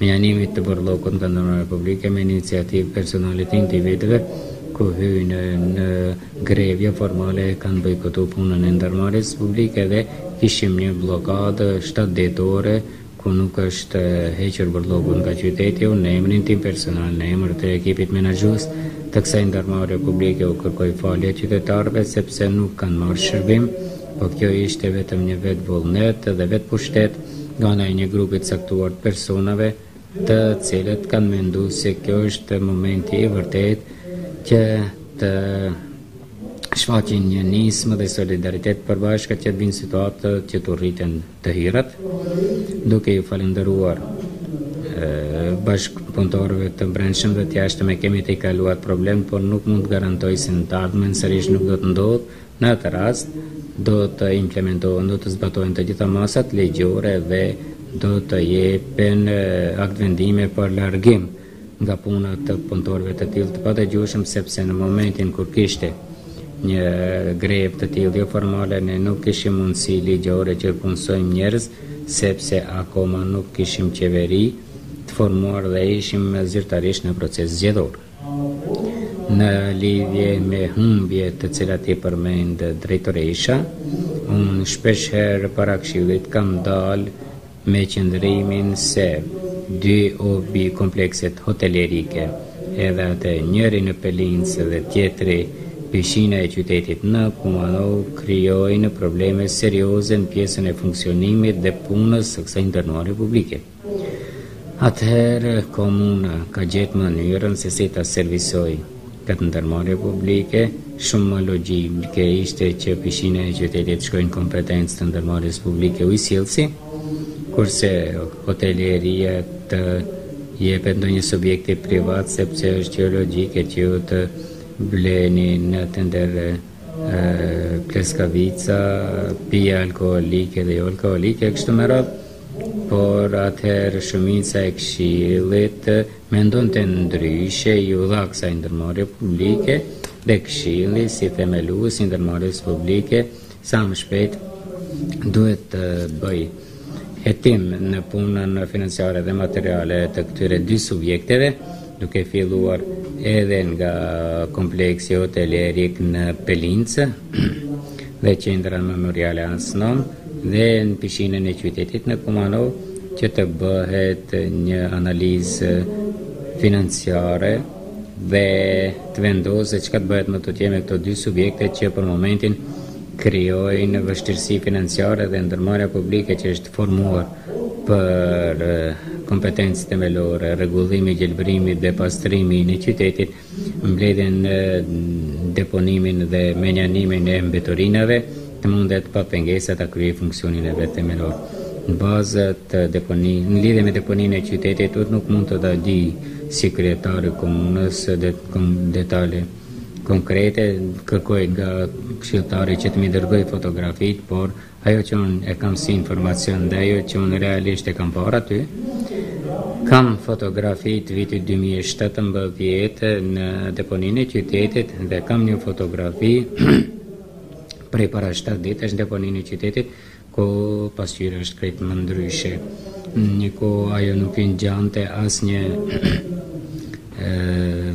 mënjanimit të bërllokut nga ndërmarrja publike me iniciativë personale të individëve ku hyjnë në grevë joformale e kanë bojkotu punën e ndërmarrjes publike dhe kishim një bllokadë 7 ditore ku nuk është hequr bërlloku nga qyteti, unë në emrin tim personal, në emër të ekipit menaxhues të kësaj ndërmarrje publike u kërkoj falje qytetarëve sepse nuk kanë marrë shërbim, po kjo ishte vetëm një vetëvullnet dhe vetëpushtet nga ana e një grupi të caktuar të personave të cilët kanë mendu se kjo është momenti i vërtetë që të shfaqin një nismë dhe solidaritet të përbashkët që të vijnë në situatë që t'u rriten të hyrat, duke iu falënderuar bashkëpunëtorëve të brendshëm dhe të jashtëm e kemi tejkaluar problemin, por nuk mund të garantoj se në të ardhmen sërish nuk do të ndodhë, në atë rast do të implementohen, do të zbatohen të gjitha masat ligjore dhe do të jepen aktvendime për largim. nga puna të punëtorëve të tillë të padëgjueshëm sepse në momentin kur kishte një grevë të tillë joformale ne nuk kishim mundësi ligjore që të punësojmë njerëz sepse akoma nuk kishim qeveri të formuar dhe ishim zyrtarisht në proces zgjedhor. Në lidhje me humbjet të cilat i përmend drejtoresha, unë shpesh herë para këshillit kam dalë me qëndrimin se dy ob- komplekset hotelerike, edhe atë njëri në Pelincë dhe tjetri Pishina e Qytetit në Kumanovë krijojnë probleme serioze në pjesën e funksionimit dhe punës së kësaj ndërmarrje publike. Atëherë komuna ka gjetë mënyrën se si ta servisojë. Këtë ndërmarrje publike, shumë më logjike ishte që pishina e qytetit të shkojë në kompetencë të ndërmarrjes publike ujësjellësi, kurse hoteleria të jepet ndonjë subjekti privat, sepse është jo logjike që ju të bleni në tender pleskavica, pije alkoolike dhe jo alkoolike, kështu me radhë, por atëherë shumica e këshillit Mendonte ndryshe, iu dha kësaj ndërmarrje publike dhe Këshilli, si themelues i ndërmarrjes publike, sa më shpejt duhet të bëjë hetim në punën financiare dhe materiale të këtyre dy subjekteve, duke filluar edhe nga kompleksi hotelerik në Pelincë. dhe qendra memoriale ASNOM dhe në pishinën e qytetit në Kumanovë që të bëhet një analizë financiare dhe të vendosë çka të bëhet më tutje me këto dy subjekte që për momentin krijojnë vështirësi financiare dhe ndërmarja publike që është formuar për kompetencë themelore, rregullimin, gjelbërimin dhe pastrimin e qytetit mbledhjen, deponimin dhe mënjanimin e mbeturinave, të mundet pa pengesa ta kryejë funksionin e vet themelor. Në bazë të deponi, në lidhje me deponinë e qytetit, unë nuk mund të ta di si kryetar i komunës det, kom, detale konkrete, kërkoj nga këshilltari që të m'i dërgojë fotografitë, por Ajo që unë e kam si informacion dhe ajo që unë realisht e kam parë aty, kam fotografi të vitit 2017 në deponinë e qytetit dhe kam një fotografi prej para 7 ditësh në deponinë e qytetit, ku pasqyra është krejt më ndryshe. Një kohë ajo nuk i gjante as një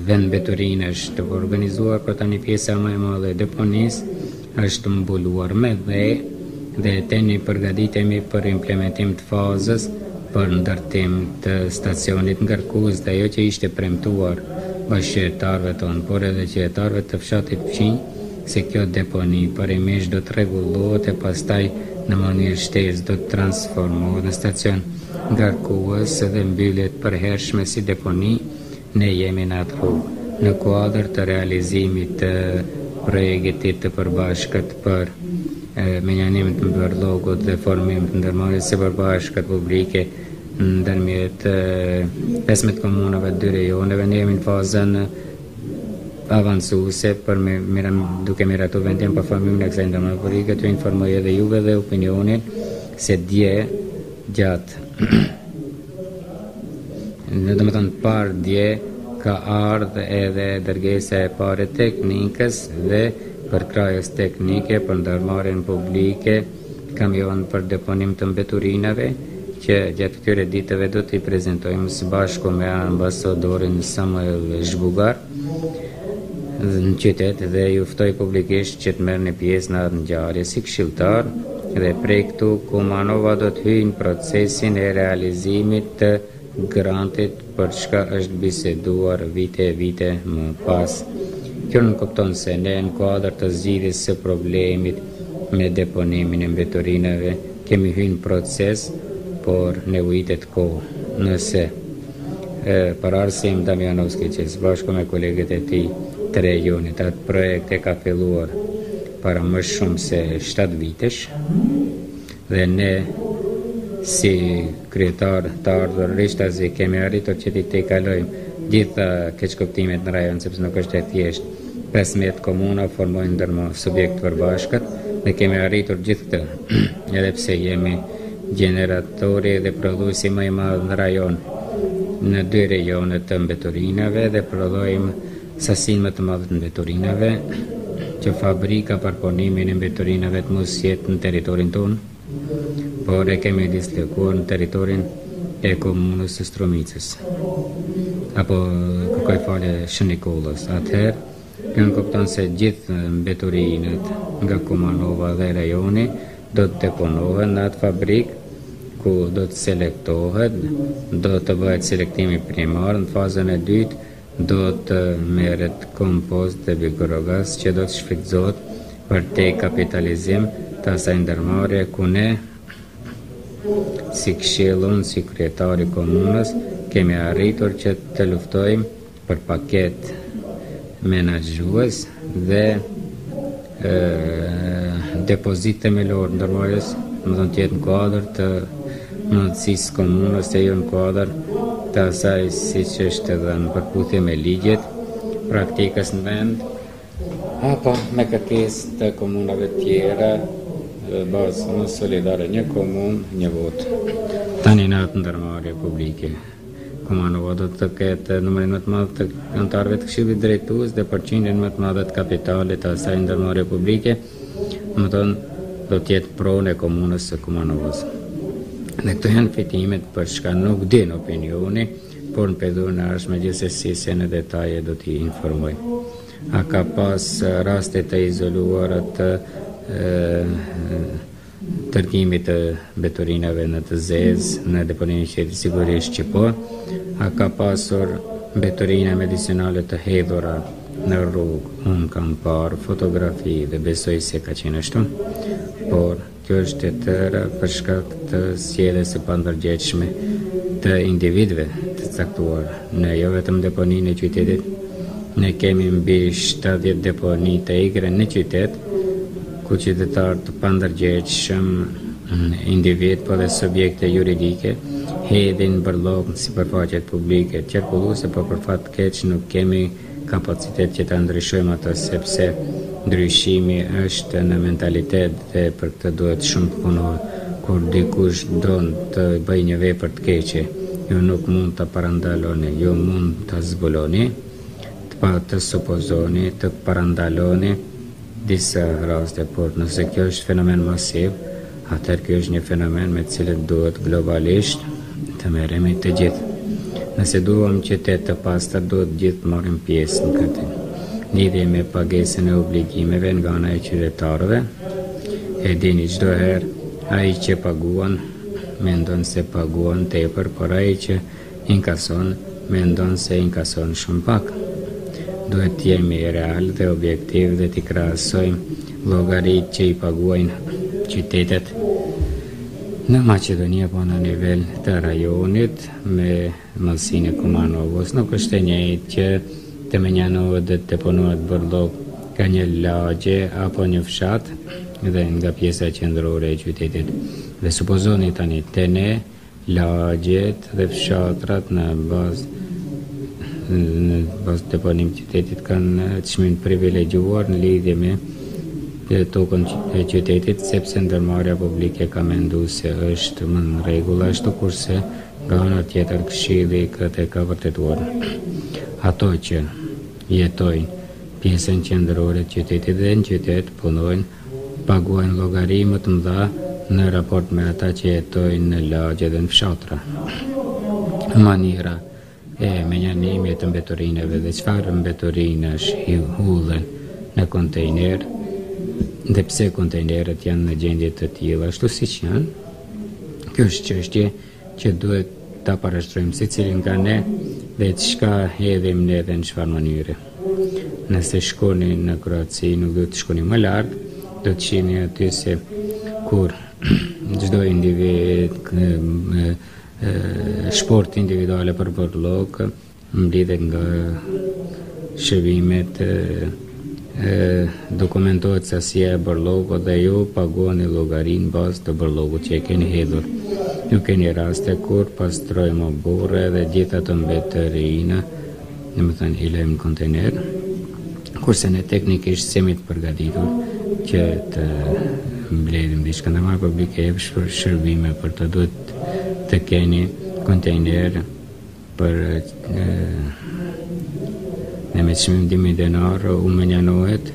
vend mbeturinash të organizuar, por tani pjesa më e madhe e deponisë, është mbuluar me dhe dhe tani përgatitemi për implementim të fazës për ndërtim të stacionit ngarkues dhe ajo që i është premtuar bashkëqytetarëve tanë por edhe qytetarëve të fshatit fqinj se kjo deponi parimisht do të rregullohet e pastaj në mënyrë shtesë do të transformohet në stacion ngarkues dhe mbyllje të përhershme si deponi Ne jemi në atë rrugë, në kuadër të realizimit të Projektit të Përbashkët për Mënjanim të Bërllogut dhe formim të Ndërmarrjes së Përbashkët Publike ndërmjet pesëmbëdhjetë komunave të dy rajoneve, ne jemi në fazën avancuese për me miram, duke miratu vendim për formimin e kësaj ndërmarrje publike. Ju informoj edhe juve dhe opinionin se dje gjatë Domethënë pardje, ka ardhë edhe dërgesa e parë e teknikës dhe përkrahjes teknike për ndërmarrjen publike, kamion për deponim të mbeturinave, që gjatë këtyre ditëve do t'i prezentojmë së bashku me ambasadorin Samuel Zhbogar. në qytet dhe ju ftoj publikisht që të merrni pjesë në atë ngjarje si këshilltarë dhe prej këtu Kumanova do të hyjë në procesin e realizimit të grantit për çka është biseduar vite e vite më pas. Kjo nënkupton se ne në kuadër të zgjidhjes së problemit me deponimin e mbeturinave kemi hyrë në proces, por nevojitet kohë. Nëse e para Maksim Dimitrievski që së bashku me kolegët e tij të regjionit atë projekt e ka filluar para më shumë se 7 vitesh dhe ne si kryetar të ardhur rishtazi kemi arritur që t'i tejkalojmë gjitha keqkuptimet në rajon sepse nuk është e thjeshtë 15 komuna formojnë ndonjë subjekt të përbashkët dhe kemi arritur gjithë këtë edhe pse jemi gjeneratori dhe prodhuesi më i madh në rajon në dy regjionet të mbeturinave dhe prodhojmë sasinë më të madhe të mbeturinave që fabrika për përpunimin e mbeturinave të mos jetë në territorin tonë, por e kemi dislokuar në territorin e komunës së Strumicës apo kërkoj falje Shën Nikollës. Atëherë Kjo nënkupton se gjithë mbeturinat nga Kumanova dhe rajoni do të deponohen në atë fabrikë ku do të selektohet, do të bëhet selektimi primar, në fazën e dytë do të merret kompost dhe biogaz që do të shfrytëzohet për dokapitalizim të asaj ndërmarrje ku ne si këshill, unë si kryetar i komunës kemi arritur që të luftojmë për paketë menaxhues dhe depozitë themelore të ndërmarrjes, domethënë të jetë në kuadër të mundësisë së komunës e jo në kuadër të asaj siç është edhe në përputhje me ligjet praktikës në vend apo me kërkesë të komunave të tjera në bazë solidare një komunë, një votë. Tani në atë ndërmarrje publike. Kumanova do të ketë numrin më të madh të anëtarëve të Këshillit Drejtues dhe përqindjen më të madhe të kapitalit të asaj ndërmarrje publike, domethënë do të jetë pronë e komunës së Kumanovës. Dhe këto janë fitimet për çka nuk din opinioni, por në periudhën e ardhshme gjithsesi se në detaje do t'i informoj. A ka pas raste të izoluara të dërgimit të mbeturinave në të zezë në deponinë e qytetit sigurisht që po a ka pasur mbeturina medicinale të hedhura në rrugë unë kam parë fotografi dhe besoj se ka qenë ashtu por kjo është e tëra për shkak të sjelljes së pandërgjegjshme të individëve të caktuar ne jo vetëm deponinë e qytetit ne kemi mbi 70 deponi të egra në qytet ku qytetarë të pandërgjegjshëm, individë po dhe subjekte juridike, hedhin bërllok në sipërfaqet publike, qarkulluese, por për fat të keq nuk kemi kapacitet që ta ndryshojmë atë, sepse ndryshimi është në mentalitet dhe për këtë duhet shumë të punohet. Kur dikush don të bëjë një vepër të keqe, ju nuk mund ta parandaloni, ju mund ta zbuloni, të pa të supozoni, të parandaloni disa raste, por nëse kjo është fenomen masiv, atëherë kjo është një fenomen me të cilën duhet globalisht të merremi të gjithë. Nëse duam qytet të pastër, duhet të gjithë të marrim pjesë në këtë. Në lidhje me pagesën e obligimeve nga ana e qytetarëve, e dini çdo herë ai që paguan mendon se paguan tepër, por ai që inkason, mendon se inkason shumë pak. Duhet të jemi realë dhe objektivë dhe t'i krahasojmë llogaritë që i paguajnë qytetet në Maqedoni apo në nivel të rajonit me madhësinë e Kumanovës. Nuk është e njëjtë që të mënjanohet dhe të deponohet bërllok nga një lagje apo një fshat dhe nga pjesa qendrore e qytetit. Dhe supozoni tani te ne Lagjet dhe fshatrat në bazë në bazë të deponimit qytetit kanë çmim të privilegjuar në lidhje me tokën e qytetit sepse ndërmarrja publike ka mendu se është më në rregull ashtu kurse nga ana tjetër këshilli këtë e ka vërtetuar ato që jetojnë në pjesën qendrore të qytetit dhe në qytet punojnë paguajnë llogari më të mëdha në raport me ata që jetojnë në lagje dhe në fshatra. Mënyra e mënjanimit të mbeturinave dhe çfarë mbeturinash hudhen në kontejner dhe pse kontejnerët janë në gjendje të tillë ashtu siç janë. Kjo është çështje që duhet ta parashtrojmë secili nga ne dhe çka hedhim ne dhe në çfarë mënyre. Nëse shkoni në Kroaci, nuk duhet të shkoni më larg, do të shihni aty se kur çdo individ shportë individuale për bërllok mblidhet nga shërbimet, dokumentohet sasia e bërllokut dhe ju paguani llogarinë në bazë të bërllokut që e keni hedhur. Ju keni raste kur pastrojmë oborre dhe gjitha ato mbeturina, domethënë i lëmë në kontejner, kurse ne teknikisht s'jemi të përgatitur që t'i mbledhim dhe çka ndërmarrja publike shërbime për të duhet të keni kontejner Por e me çmim dy mijë denarë u mënjanohet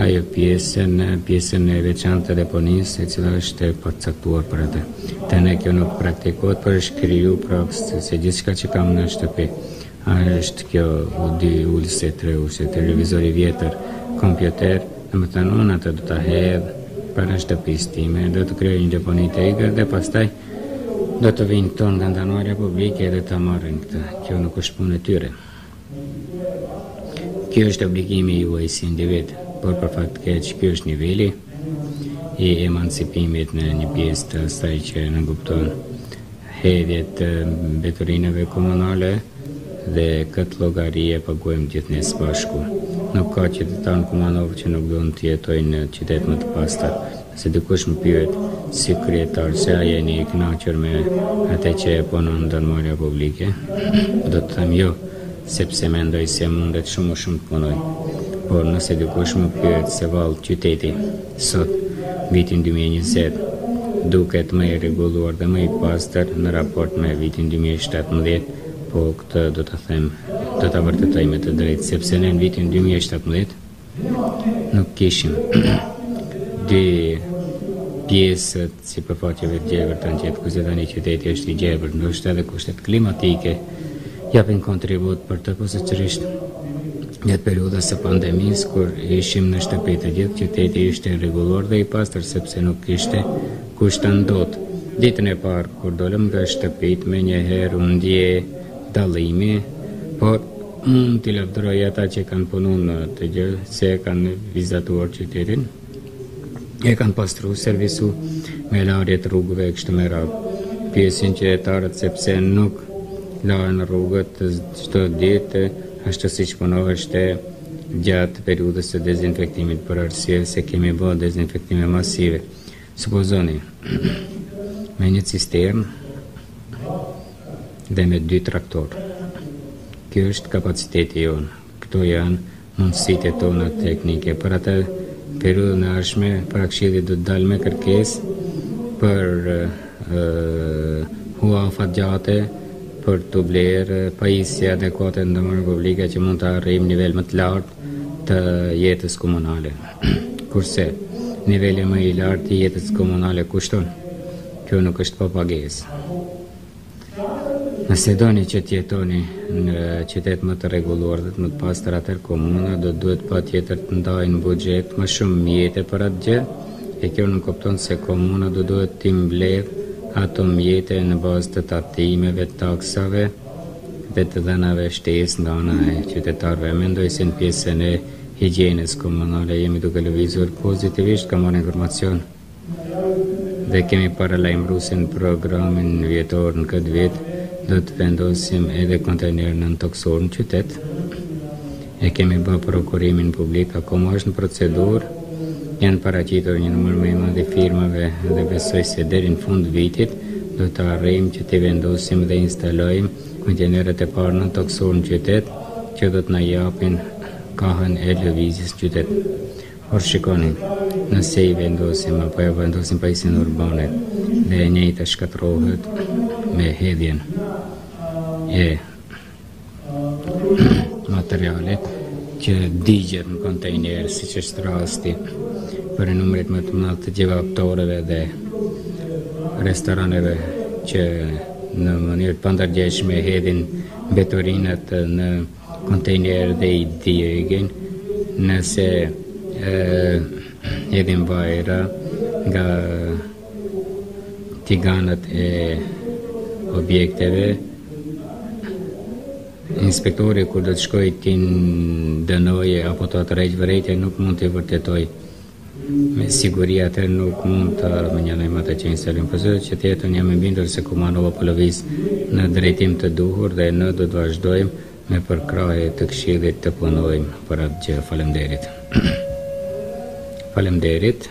ajo pjesën, pjesën e veçantë të deponisë e cila është e përcaktuar për atë. Te ne kjo nuk praktikohet por është kriju praksë se gjithçka që kam në shtëpi. A është kjo u dy ulëse, tre ulëse, televizor i vjetër, kompjuter, domethënë atë do ta hedh pranë shtëpisë time, do të krijoj një deponi të egrë dhe pastaj Do të vijnë këtu nga ndërmarrja publike dhe ta marrin këtë. Kjo nuk është punë e tyre. Kjo është obligimi juaj si individ, por për fat të keq ky është niveli i emancipimit në një pjesë të saj që nënkupton hedhje të mbeturinave komunale dhe këtë llogari e paguajmë gjithë ne së bashku. Nuk ka qytetar në Kumanovë që nuk don të jetojë në qytet më të pastër. Se dikush më pyet si kryetar se a jeni i kënaqur me atë që e punon ndërmarrja publike, do të them jo, sepse mendoj se mundet shumë më shumë të punojë. Por nëse dikush më pyet se vallë qyteti sot, vitin dy mijë e njëzet, duket më i rregulluar dhe më i pastër në raport me vitin dy mijë e shtatëmbëdhjetë, po këtë do të them, do ta vërtetoj me të drejtë, sepse ne në vitin dy mijë e shtatëmbëdhjetë, nuk kishim dy pjesë të sipërfaqeve të gjelbërta në qytet kurse tani qyteti është i gjelbër ndoshta edhe kushtet klimatike japin kontribut për këtë posaçërisht gjatë periudhës së pandemisë kur ishim në shtëpi të gjithë qyteti ishte i rregulluar dhe i pastër sepse nuk kishte kush ta ndot ditën e parë kur dolëm nga shtëpitë menjëherë u ndje dallimi por Mund t'i lavdëroj ata që kanë punu në këtë gjë, se e kanë vizatuar qytetin, e kanë pastru, servisu me larje të rrugëve e kështu me radhë. Pyesin qytetarët se pse nuk lahen rrugët çdo ditë ashtu siç punoheshte gjatë periudhës së dezinfektimit për arsye se kemi bërë dezinfektime masive. Supozoni, me një cisternë dhe me dy traktorë. Kjo është kapaciteti jonë. Këto janë mundësitë tona teknike. Për atë periudhën e ardhshme, para këshillit do të dal me kërkesë për uh, hua afatgjate, për të blerë pajisje adekuate ndërmarrja publike që mund të arrijmë nivel më të lartë të jetës komunale. Kurse niveli më i lartë i jetës komunale kushton. Kjo nuk është pa pagesë. Nëse doni që të jetoni në qytet më të rregulluar dhe më të pastër atëherë komuna do duhet patjetër të ndajë në buxhet më shumë mjete për atë gjë. E kjo nënkupton se komuna do duhet t'i mbledhë ato mjete në bazë të tatimeve, taksave, dhe të dhënave shtesë nga ana e qytetarëve. Mendoj se në pjesën e higjienës komunale jemi duke lëvizur pozitivisht, kam marrë informacion dhe kemi paralajmëruar se në programin vjetor në këtë vit do të vendosim edhe kontejnerë nëntokësorë në qytet. E kemi bë prokurimin publik, akoma është në procedurë, janë paraqitur një numër më i madh i firmave dhe besoj se deri në fund të vitit do të arrijmë që t'i vendosim dhe instalojmë kontejnerët e parë nëntokësorë në qytet, që do të na japin kahën e lëvizjes në qytet. Por shikoni, nëse i vendosim apo e vendosim pajisjen urbane dhe e njëjta shkatërrohet me hedhjen e materialit që digjet në kontejner, siç është rasti prej numrit më të madh të qebaptoreve dhe restoraneve që në mënyrë të pandërgjegjshme hedhin mbeturinat në kontejner dhe i djegin, nëse hedhin vajra nga tiganët e objekteve, inspektori kur do të shkojë t'i dënojë apo t'ua tërheqë vërejtje nuk mund t'i vërtetojë me siguri, atëherë nuk mund të mënjanojmë më të qenë selim përse po që të jetën jam e bindur se Kumanova po lëviz në drejtim të duhur dhe ne do të vazhdojmë me përkrahje të këshillit të punojmë për atë gjë faleminderit faleminderit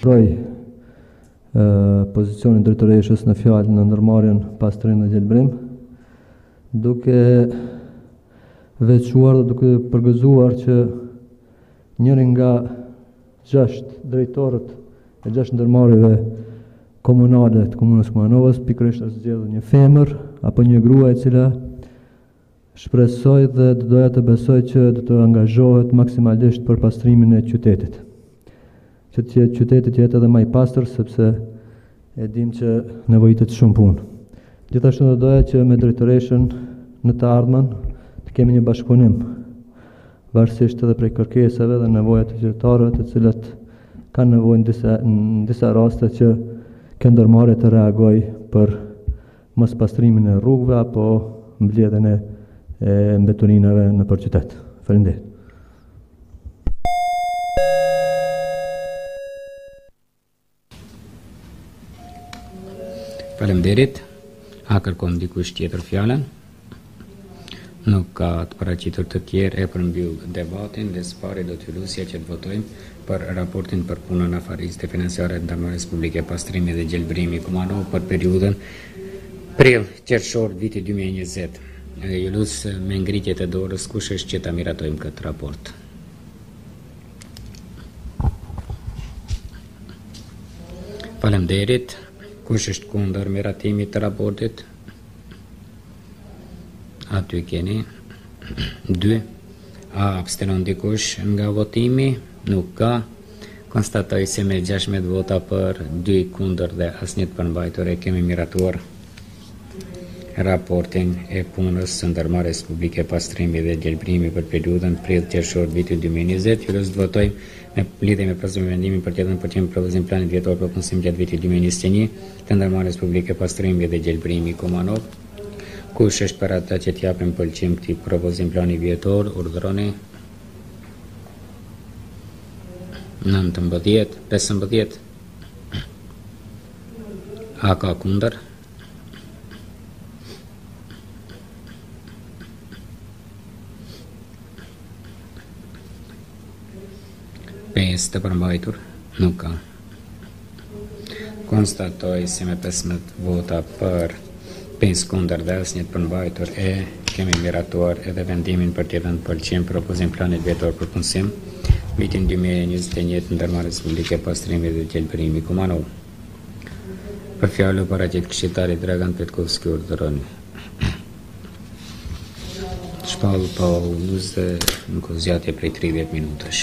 Shproj pozicionin drejtoreshës në fjalë në ndërmarrjen pastrim dhe gjelbërim, duke veçuar dhe duke përgëzuar që njëri nga gjashtë drejtorët e gjashtë ndërmarrjeve komunale të komunës së Kumanovës, pikërisht është zgjedhur një femër apo një grua e cila Shpresoj dhe do doja të besoj që do të angazhohet maksimalisht për pastrimin e qytetit. Që të jetë qyteti të jetë edhe më i pastër sepse e dimë që nevojitet shumë punë. Gjithashtu do doja që me drejtoreshën në të ardhmen të kemi një bashkëpunim varësisht edhe prej kërkesave dhe nevojave të qytetarëve të cilët kanë nevojë në disa në disa raste që kjo ndërmarrje të reagojë për mos pastrimin e rrugëve apo mbledhjen e mbeturinave nëpër qytet. Faleminderit. Faleminderit. A kërkon dikush tjetër fjalën? Nuk ka të paraqitur të tjerë e përmbyll debatin dhe së pari do t'ju lusja që të votojmë për raportin për punën afariste dhe financiare të Ndërmarrjes Publike Pastrimi dhe Gjelbërimi Kumanovë për periudhën prill, qershor viti dy mijë e njëzet. Ju lus me ngritje të dorës kush është që ta miratojmë këtë raport. Faleminderit. Kush është kundër miratimit të raportit? Aty keni. 2. A abstenon dikush nga votimi Nuk ka Konstatoj se me 16 vota për 2 kundër dhe asnjë të përmbajtur e kemi miratuar raportin e punës së ndërmarrjes publike Pastrimi dhe Gjelbërimi për periudhën prill qershor viti 2020, tash do të votojmë në lidhje me propozim vendimin për të dhënë pëlqim propozim planit vjetor për punësim gjatë vitit 2021. Të ndërmarrjes publike Pastrimi dhe Gjelbërimi Kumanovë, Kush është për ata që t'i japim pëlqim këtij propozim plani vjetor, urdhëroni nëntëmbëdhjetë, pesëmbëdhjetë A ka kundër? Pesë të përmbajtur, nuk ka. Konstatoj se me 15 vota për 5 kundër dhe asnjë të përmbajtur e kemi miratuar edhe vendimin për t'i dhënë pëlqim propozim planit vjetor për punësim vitin 2021 të ndërmarrjes publike Pastrimi dhe Gjelbërimi Kumanovë. Për fjalë u paraqit këshilltari Dragan Petkovski urdhëroni. Shpall pauzë në kohëzgjatje prej 30 minutësh.